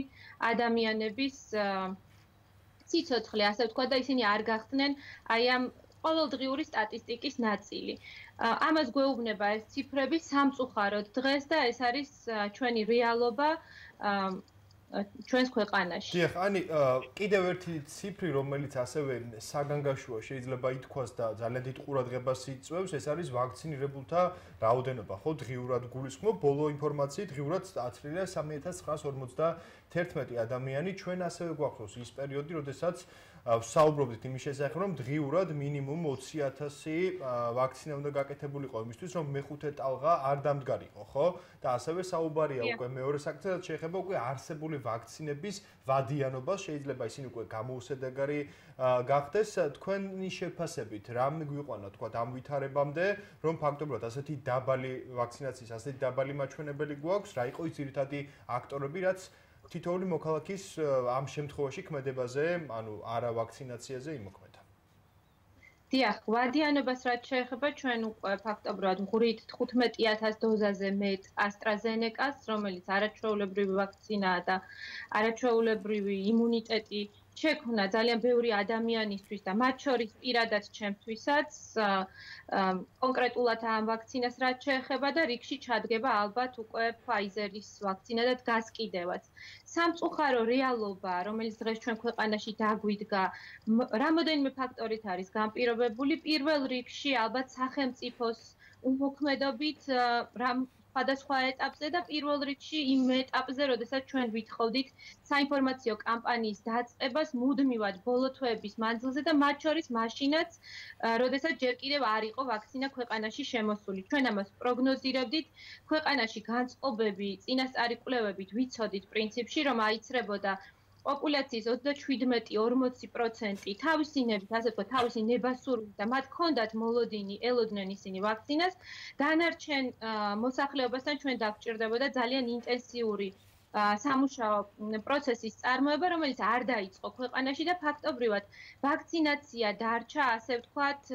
ადამიანების ციცოცხლე ასე ვთქვა და ისინი არ გახდნენ აი ამ ყოველდღიური სტატისტიკის ნაწილი. ამას გვეუბნება ეს ციფრები სამწუხაროდ დღეს და ეს არის ჩვენი რეალობა ჩვენს ქვეყანაში. დიახ, ანი კიდევ ერთი ციფრი, რომელიც ასევე საგანგაშოა, შეიძლება ითქვას და ძალიან დიდ ყურადღებას იწვევს, ეს არის ვაქცინირებულთა რაოდენობა. ხო, დღიურად გულისხმობ, ბოლო ინფორმაციით დღიურად აწრილია 3951 ადამიანი. ჩვენ ასევე გვახსოვს ის პერიოდი, როდესაც საუბრობდით იმის შესახებ, რომ დღიურად მინიმუმ 20000 ვაქცინა უნდა გაკეთებულიყო იმისთვის, რომ მეხუთე ტალღა არ დამდგარიყო, ხო? და ასევე საუბარია უკვე მეორე საკითხად შეეხება უკვე არსებული ვაქცინების ვადიანობას, შეიძლება ისინი უკვე გამოუსადეგარი გახდეს. თქვენი შეფასებით, რა მიგვიყვანა თქვა ამ ვითარებამდე, რომ ფაქტობრივად ასეთი დაბალი ვაქცინაციის, ასეთი დაბალი მაჩვენებელი გვაქვს, რა იყო ის ძირითადი აქტორები, რაც თითოეული მოქალაქის ამ შემთხვევაში ქმედებაზე, ანუ არა ვაქცინაციაზე იმოქმედა. დიახ, ვადიანობას რაც შეეხება ჩვენ უკვე ფაქტობრივად ღურით 15000 დოზაზე მეტ AstraZeneca-ს, რომელიც არაჩვეულებრივი ვაქცინაა და არაჩვეულებრივი იმუნიტეტი შექმნა ძალიან ბევრი ადამიანისთვის და მათ შორის პირადად ჩემთვისაც კონკრეტულად ამ ვაქცინას რაც შეეხება და რიგში ჩადგება ალბათ უკვე Pfizer-ის ვაქცინა და დგას კიდევაც. სამწუხარო რეალობა, რომელიც დღეს ჩვენ ქვეყანაში დაგვიდგა, რამოდენიმე ფაქტორით არის განპირობებული. პირველ რიგში ალბათ სახელმწიფოს უმოქმედობით რამ სხვადასხვა ეტაპზე და პირველ რიგში იმ ეტაპზე, როდესაც ჩვენ ვითხოვდით საინფორმაციო კამპანიის დაწყებას მუდმივად ბოლო თვეების მანძილზე და მათ შორის მაშინაც, როდესაც ჯერ კიდევ არ იყო ვაქცინა ქვეყანაში შემოსული. ჩვენ ამას პროგნოზირებდით. ქვეყანაში განწყობები, წინასწარი კვლევებით ვიცოდით პრინციპში, რომ აიცრებოდა პოპულაციის 37-40% თავისინებით, ასე ვთქვათ, თავისი ნებასურვით და მათ ჰქონდათ მოლოდინი, ელოდნენ ისინი ვაქცინას, დანარჩენ მოსახლეობასთან ჩვენ დაგვჭირდებოდა ძალიან ინტენსიური სამუშაო პროცესის წარმოება, რომელიც არ დაიწყო ქვეყანაში და ფაქტობრივად ვაქცინაცია დარჩა, ასე ვთქვათ,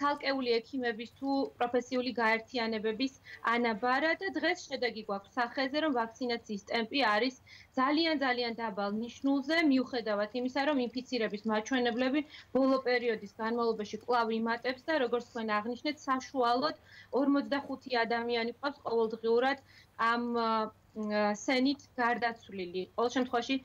ცალკეული ექიმების თუ პროფესიული გაერთიანებების ანაბარა და დღეს შედეგი გვაქვს სახეზე, რომ ვაქცინაციის ტემპი არის ძალიან ძალიან დაბალ ნიშნულზე, მიუხედავად იმისა, რომ ინფიცირების მაჩვენებლები ბოლო პერიოდის განმავლობაში კვლავ იმატებს და როგორც თქვენ აღნიშნეთ, საშუალოდ 45 ადამიანი ყავს ყოველდღიურად ამ სენით გარდაცვლილი. ყოველ შემთხვევაში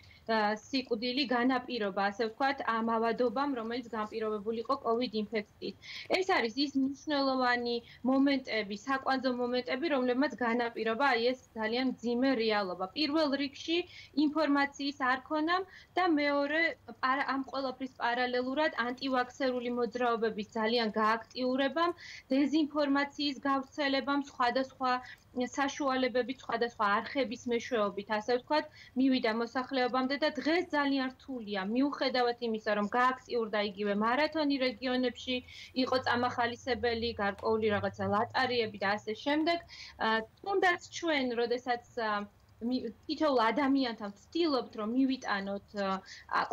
სიკვდილი განაპირობა, ასე ვთქვათ, ამ ავადობამ, რომელიც განპირობებული იყო COVID ინფექციით. ეს არის ის მნიშვნელოვანი მომენტები, საკვანძო მომენტები, რომლებმაც განაპირობა აი ეს ძალიან ძიმე რეალობა. პირველ რიგში ინფორმაციის არქონამ და მეორე ამ ყოველფრის პარალელურად ანტივაქსერული მოძრაობების ძალიან გააქტიურებამ, დეზინფორმაციის გავრცელებამ, სხვადასხვა საშუალებებით სხვადასხვა არხების მეშვეობით, ასე ვთქვათ, მივიდა მოსახლეობამდე და დღეს ძალიან რთულია, მიუხედავად იმისა, რომ გააქტიურდა იგივე მარათონი რეგიონებში, იყო წამახალისებელი, გარკვეული რაღაცა ლატარიები და ასე შემდეგ. თუნდაც ჩვენ, როდესაც თითოეულ ადამიანთან ვცდილობთ რომ მივიტანოთ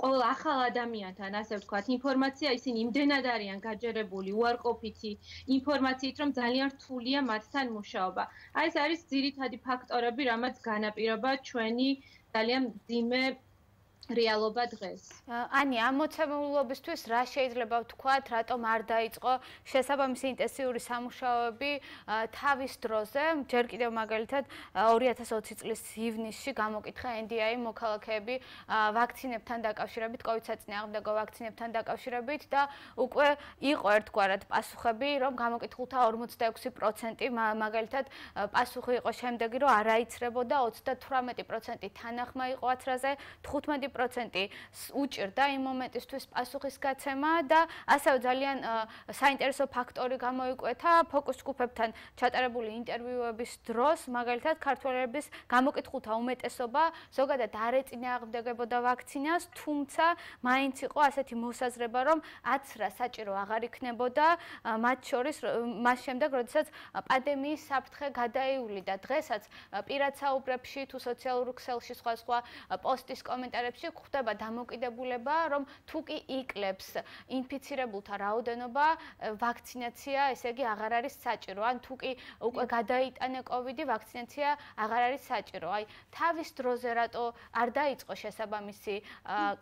ყოველ ახალ ადამიანთან ასე ვთქვათ ინფორმაცია ისინი იმდენად არიან გაჯერებული უარყოფითი ინფორმაციით რომ ძალიან რთულია მათთან მუშაობა აი ეს არის ძირითადი ფაქტორები რამაც განაპირობა ჩვენი ძალიან ძიმე რეალობა დღეს. ანი, ამ მოცემულობისთვის რა შეიძლება ვთქვათ, რატომ არ დაიწყო შესაბამისი ინტენსიური სამუშაოები თავის დროზე? ჯერ კიდევ მაგალითად 2020 წლის ივნისში გამოკითხა NDI მოქალაქეები ვაქცინებთან დაკავშირებით, COVID საწინააღმდეგო ვაქცინებთან დაკავშირებით და უკვე იყო ერთგვარად პასუხები, რომ გამოკითხულთა 46% მაგალითად პასუხი იყო შემდეგი, რომ არ აიცრებოდა 38% თანახმა იყო აცრაზე, 15 100% უჭირდა იმ მომენტისთვის პასუხისგაცემა და ასევე ძალიან საინტერესო ფაქტორი გამოიკვეთა ფოკუს ჯგუფებთან ჩატარებული ინტერვიუების დროს, მაგალითად, ქართველების გამოკითხულთა უმეტესობა ზოგადად არ ეწინააღმდეგებოდა ვაქცინას, თუმცა მაინც იყო ასეთი მოსაზრება, რომ აცრა საჭირო აღარ იქნებოდა, მათ შორის მას შემდეგ, როდესაც პანდემიის საფრთხე გადაივლიდა. დღესაც პირად საუბრებში თუ სოციალურ ქსელში სხვა სხვა პოსტის კომენტარებში შემთხვევაში გვხვდება დამოკიდებულება, რომ თუ კი იკლებს ინფიცირებულთა რაოდენობა, ვაქცინაცია, ესე იგი აღარ არის საჭირო. ან თუ კი უკვე გადაიტანე COVID-ი, ვაქცინაცია აღარ არის საჭირო. აი, თავის დროზე რატო არ დაიწყო შესაბამისი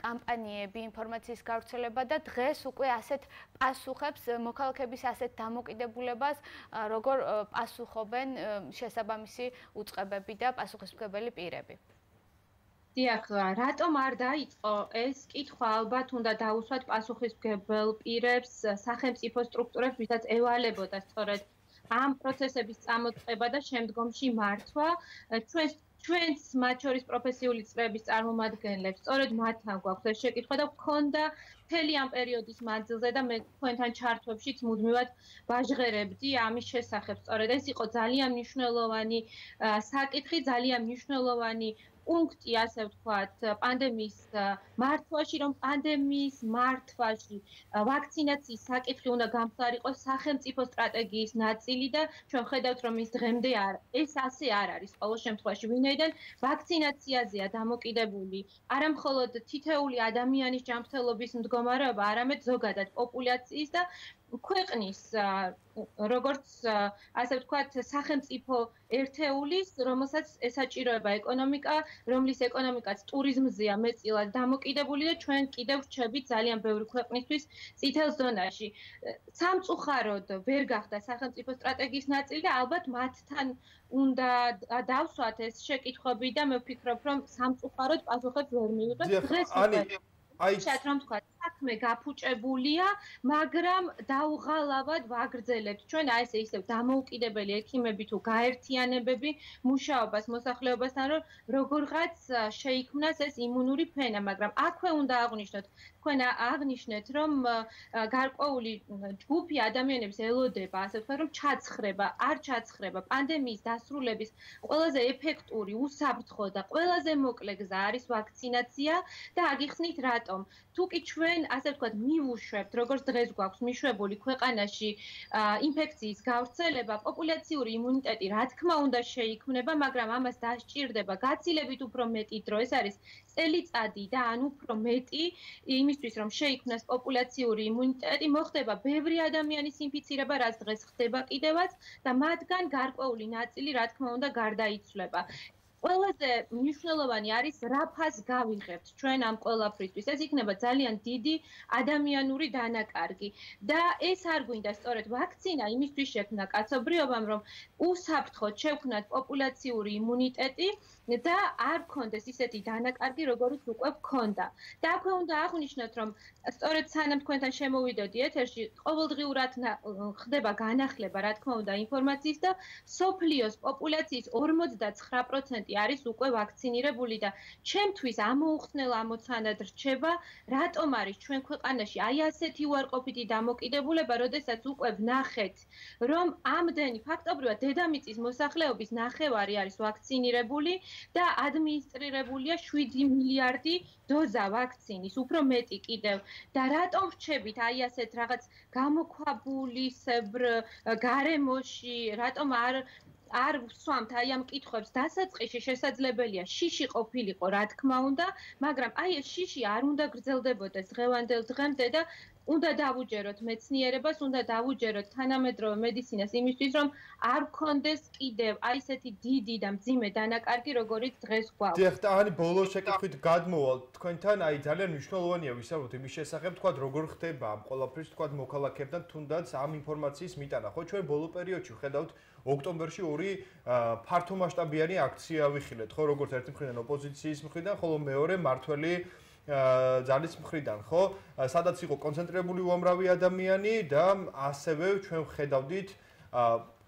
კამპანიები, ინფორმაციის გავრცელება და დღეს უკვე ასეთ პასუხებს მოქალაქეების ასეთ დამოკიდებულებას როგორ პასუხობენ შესაბამისი უწყებები და პასუხისმგებელი პირები. დიახ, რატომ არ დაიწყო ეს კითხვა ალბათ უნდა დაუსვათ პასუხისმგებელ პირებს, სახელმწიფო სტრუქტურებს, ვისაც ევალებოდა სწორედ ამ პროცესების წამოწყება და შემდგომში მართვა. ჩვენ ჩვენს მათ შორის პროფესიული წრეების წარმომადგენლებს, სწორედ მათთან გვაქვს ეს შეკითხვა და გქონდა მთელი ამ პერიოდის მანძილზე და მე თქვენთან ჩართვებშიც მუდმივად ვაჟღერებდი ამის შესახებ. სწორედ ეს იყო ძალიან მნიშვნელოვანი საკითხი, ძალიან მნიშვნელოვანი პუნქტი, ასე ვთქვათ, პანდემიის მართვაში, რომ პანდემიის მართვაში ვაქცინაციის საკითხი უნდა გამხდარიყოს სახელმწიფო სტრატეგიის ნაწილი და ჩვენ ხედავთ, რომ ის დღემდე არ ეს ასე არ არის. ყოველ შემთხვევაში, ვინაიდან ვაქცინაციაზეა დამოკიდებული არამხოლოდ თითეული ადამიანის ჯანმრთელობის მდგომარეობა, არამედ ზოგადად პოპულაციის და ქვეყნის როგორც ასე ვთქვათ სახელმწიფო ერთეულის რომელსაც ესაჭიროება ეკონომიკა რომლის ეკონომიკაც ტურიზმზეა მეტწილად დამოკიდებული და ჩვენ კიდევ რჩებით ძალიან ბევრი ქვეყნისთვის წითელ ზონაში. სამწუხაროდ ვერ გახდა სახელმწიფო სტრატეგიის ნაწილი და ალბათ მათთან უნდა დავსვათ ეს შეკითხვები და მე ვფიქრობ რომ სამწუხაროდ პასუხებს ვერ მივიღეთ დღეს აი აი შეიძლება რომ თქვა საქმე გაფუჭებულია, მაგრამ დაუღალავად ვაგრძელებთ ჩვენ აი ესე ისევ დამოუკიდებელი ექიმები თუ გაერთიანებები მუშაობას მოსახლეობასთან, რომ როგორღაც შეიქმნას ეს იმუნური ფენა, მაგრამ აქვე უნდა აღნიშნოთ, თქვენ აღნიშნეთ, რომ გარკვეული ჯგუფი ადამიანების ელოდება, ასე ვთქვათ, რომ ჩაცხრება, არ ჩაცხრება, პანდემიის დასრულების ყველაზე ეფექტური, უსაფრთხო და ყველაზე მოკლე გზა არის ვაქცინაცია და აგიხსნით რატომ? თუ კი ჩვენ ჩვენ ასე ვთქვათ მივუშვებთ როგორც დღეს გვაქვს მიშვებული ქვეყანაში ინფექციის გავრცელება პოპულაციური იმუნიტეტი რა თქმა უნდა შეიქმნება მაგრამ ამას დასჭირდება გაცილებით უფრო მეტი დრო. ეს არის წელიწადი და ან უფრო მეტი იმისთვის რომ შეიქმნას პოპულაციური იმუნიტეტი მოხდება ბევრი ადამიანის ინფიცირება რაც დღეს ხდება კიდევაც და მათგან გარკვეული ნაწილი რა თქმა უნდა გარდაიცვლება ყველაზე მნიშვნელოვანი არის რა ფას გავიღებთ ჩვენ ამ ყველაფრისთვის. ეს იქნება ძალიან დიდი ადამიანური დანაკარგი და ეს არ გვინდა სწორედ ვაქცინა იმისთვის შექმნა კაცობრიობამ რომ უსაფრთხოდ შევქნათ პოპულაციური იმუნიტეტი და არ გქონდეს ისეთი დანაკარგი როგორიც უკვე გქონდა. და აქვე უნდა აღვნიშნოთ რომ სწორედ სანამ თქვენთან შემოვიდოდი ეთერში ყოველდღიურად ხდება განახლება რა თქმა უნდა ინფორმაციის და სოფლიოს პოპულაციის 59% არის უკვე ვაქცინირებული და ჩემთვის ამოუხსნელ ამოცანად რჩება, რატომ არის ჩვენ ქვეყანაში აი ასეთი უარყოფითი დამოკიდებულება, როდესაც უკვე ვნახეთ, რომ ამდენი ფაქტობრივად დედამიწის მოსახლეობის ნახევარი არის ვაქცინირებული და ადმინისტრირებულია 7 მილიარდი დოზა ვაქცინის, უფრო მეტი კიდევ. და რატომ რჩებით აი ასეთ რაღაც გამოქვაბულისებრ გარემოში, რატომ არ არ ვსვამთ აი ამ კითხვებს დასაწყისში შესაძლებელია შიში ყოფილიყო რა თქმა უნდა მაგრამ აი ეს შიში არ უნდა გრძელდებოდეს დღევანდელ დღემდე და უნდა დავუჯეროთ მეცნიერებას, უნდა დავუჯეროთ თანამედროვე მედიცინას იმისთვის, რომ არ გქონდეს კიდევ აი ესეთი დიდი და მძიმე დანაკარგი, როგორიც დღეს გვაქვს. დიახ, და ანი ბოლოს შეკითხვით გადმოვალ თქვენთან, აი ძალიან მნიშვნელოვანია ვისაუბროთ იმის შესახებ, თქვა როგორ ხდება ამ ყოლაფრის თქვა მოქალაქეებთან თუნდაც ამ ინფორმაციის მიტანა. ხო, ჩვენ ბოლო პერიოდში ვხედავთ ოქტომბერში ორი ფართომასშტაბიანი აქცია ვიხილეთ, ხო, როგორც ერთი მხრიდან ოპოზიციის მხრიდან, ხოლო მეორე მართველი ძალის მხრიდან, ხო? სადაც იყო კონცენტრირებული უამრავი ადამიანი და ასევე ჩვენ ხედავდით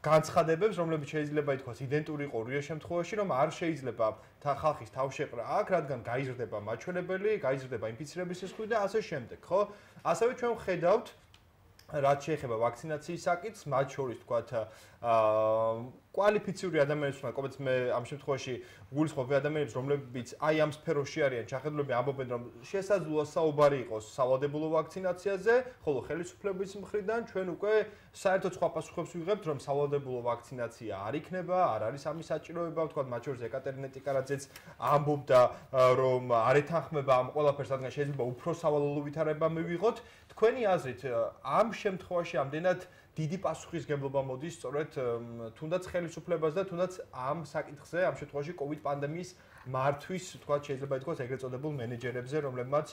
განცხადებებს, რომლებიც შეიძლება ითქვას იდენტური იყო რია შემთხვევაში, რომ არ შეიძლება ხალხის თავშეყრა აქ, რადგან გაიზრდება მაჩვენებელი, გაიზრდება ინფიცირების რისკი და ასე შემდეგ, ხო? ასევე ჩვენ ხედავთ რაც შეეხება ვაქცინაციის საკითხს, მათ შორის თქვათ აა კვალიფიციური ადამიანებს უნდა ყოველთვის მე ამ შემთხვევაში გულისხმობ ადამიანებს რომლებიც აი ამ სფეროში არიან ჩახედულები ამბობენ რომ შესაძლოა საუბარი იყოს სავალდებულო ვაქცინაციაზე. ხოლო ხელისუფლების მხრიდან ჩვენ უკვე საერთოდ სხვა პასუხებს ვიღებთ რომ სავალდებულო ვაქცინაცია არ იქნება არ არის ამის საჭიროება. თქვა მათ შორის ეკატერინე ტიკარაძეც ამბობდა რომ არ ეთანხმება ამ ყველაფერს რადგან შეიძლება უფრო სავალდებულო ვითარება მივიღოთ. თქვენი აზრით ამ შემთხვევაში ამდენად დიდი პასუხისგებლობა მოდის სწორედ თუნდაც ხელისუფლებას და თუნდაც ამ საკითხზე, ამ შემთხვევაში COVID პანდემიის მართვის, თქვა შეიძლება ითქვას ეგრეთ წოდებულ მენეჯერებზე, რომლებმაც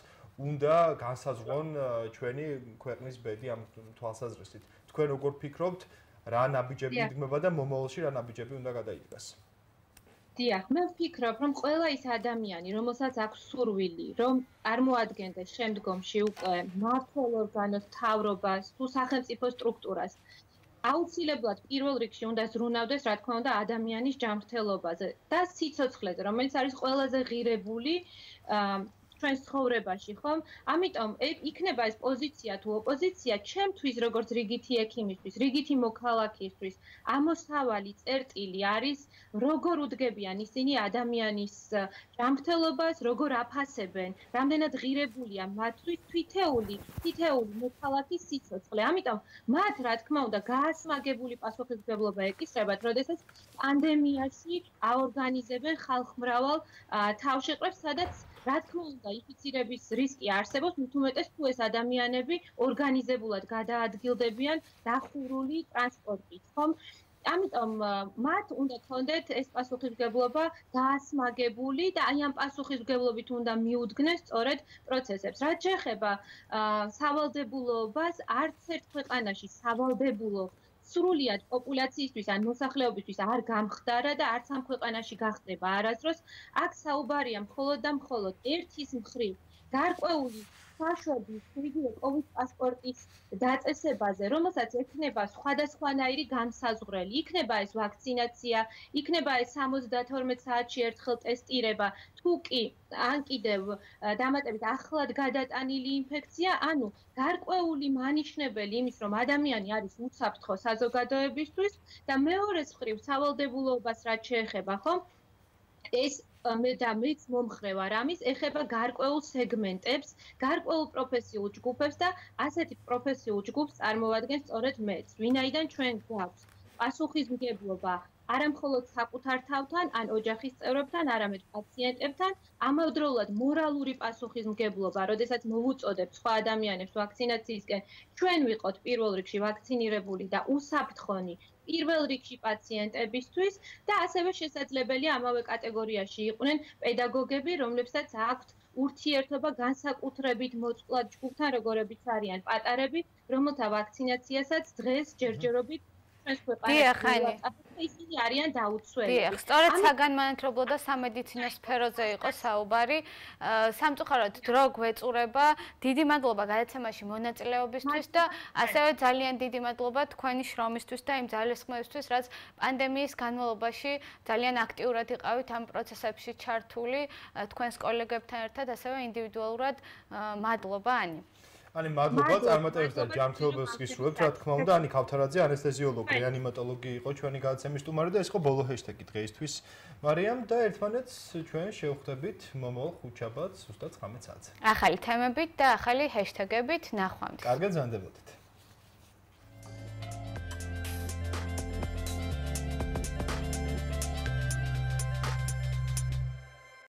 უნდა განსაზღვრონ ჩვენი ქვეყნის ბედი ამ თვალსაზრისით. თქვენ როგორ ფიქრობთ, რა ნაბიჯები იდგმება და მომავალში რა ნაბიჯები უნდა გადაიდგას? დიახ, მე ვფიქრობ, რომ ყველა ის ადამიანი, რომელსაც აქვს სურვილი, რომ წარმოადგენდეს შემდგომში უკვე მართლ ორგანოს თავრობას თუ სახელმწიფო სტრუქტურას, აუცილებლად პირველ რიგში უნდა ზრუნავდეს, რა თქმა უნდა, ადამიანის ჯანმრთელობაზე და სიცოცხლეზე, რომელიც არის ყველაზე ღირებული ჩვენს ცხოვრებაში, ხომ? ამიტომ იქნება ეს პოზიცია თუ ოპოზიცია ჩემთვის როგორც რიგითი ექიმისთვის, რიგითი მოქალაქისთვის, ამოსავალი წერტილი არის, როგორ უდგებიან ისინი ადამიანის ჯანმრთელობას, როგორ აფასებენ, რამდენად ღირებულია მათთვის თითეული, თითეული მოქალაქის სიცოცხლე. ამიტომ მათ, რა თქმა უნდა, გაასმაგებული პასუხისმგებლობა ეკისრებათ, როდესაც პანდემიაში აორგანიზებენ ხალხმრავალ თავშეყრებს, სადაც რა თქმა უნდა, ინფიცირების რისკი არსებობს, თუმეტეს თუ ეს ადამიანები ორგანიზებულად გადაადგილდებიან დახურული ტრანსპორტით, ხომ? ამიტომ მათ უნდა კონდეთ ეს პასუხისგებლობა დაასმაგებული და აი ამ პასუხისგებლობით უნდა მიუძგნეს სწორედ პროცესებს. რაც შეეხება სავალდებულობას, არც ერთ ქვეყანაში სავალდებულო სრულიად პოპულაციისთვის ან მოსახლეობისთვის არ გამხდარა და არც ამ ქვეყანაში გახდება არასდროს. აქ საუბარია მხოლოდ და მხოლოდ ერთის მხრივ გარკვეული საშვების იგივე კოვიდ პასპორტის დაწესებაზე, რომელსაც ექნება სხვადასხვანაირი განსაზღვრელი. იქნება ეს ვაქცინაცია, იქნება ეს 72 საათში ერთხელ ტესტირება, თუ კი ან კიდევ დამატებით ახლად გადატანილი ინფექცია, ანუ გარკვეული მანიშნებელი იმის, რომ ადამიანი არის უსაფრთხო საზოგადოებისთვის და მეორე მხრივ სავალდებულოებას რაც შეეხება, ხო? ეს მე და მეც მომხრე ვარ ამის, ეხება გარკვეულ სეგმენტებს, გარკვეულ პროფესიულ ჯგუფებს და ასეთი პროფესიულ ჯგუფს წარმოადგენს სწორედ მეც. ვინაიდან ჩვენ გვაქვს პასუხისმგებლობა არამხოლოდ საკუთარ თავთან, ან ოჯახის წევრებთან, არამედ პაციენტებთან, ამავდროულად მორალური პასუხისმგებლობა, როდესაც მოვუწოდებ სხვა ადამიანებს ვაქცინაციისკენ, ჩვენ ვიყოთ პირველ რიგში ვაქცინირებული და უსაფრთხონი პირველ რიგში პაციენტებისთვის და ასევე შესაძლებელია ამავე კატეგორიაში იყვნენ პედაგოგები, რომლებსაც აქვთ ურთიერთობა განსაკუთრებით მოწყვლად ჯგუფთან, როგორებიც არიან პატარები, რომელთა ვაქცინაციასაც დღეს ჯერჯერობით ჩვენს ქვეყანაში ისინი არიან დაუცველები. დიახ, სწორედ საგანმანათლებლო და სამედიცინო სფეროზე იყო საუბარი. სამწუხაროდ დრო გვეწურება. დიდი მადლობა გადაცემაში მონაწილეობისთვის და ასევე ძალიან დიდი მადლობა თქვენი შრომისთვის და იმ ძალისხმევისთვის, რაც პანდემიის განმავლობაში ძალიან აქტიურად იყავით ამ პროცესებში ჩართული თქვენს კოლეგებთან ერთად, ასევე ინდივიდუალურად. მადლობა ანი. ანი მადლობა წარმატებებს და ჯანმრთელობას გისურვებთ რა თქმა უნდა ანი ქავთარაძე ანესთეზიოლოგი რეანიმატოლოგი იყო ჩვენი გადაცემის სტუმარი და ეს იყო ბოლო ჰეშტეგი დღეისთვის. მარიამ და ერთმანეთს ჩვენ შევხვდებით. მომავალ ხუთშაბათს ზუსტად 19 საათზე ახალი თემებით და ახალი ჰეშტეგებით ნახვამდის. კარგად ზანდებოდეთ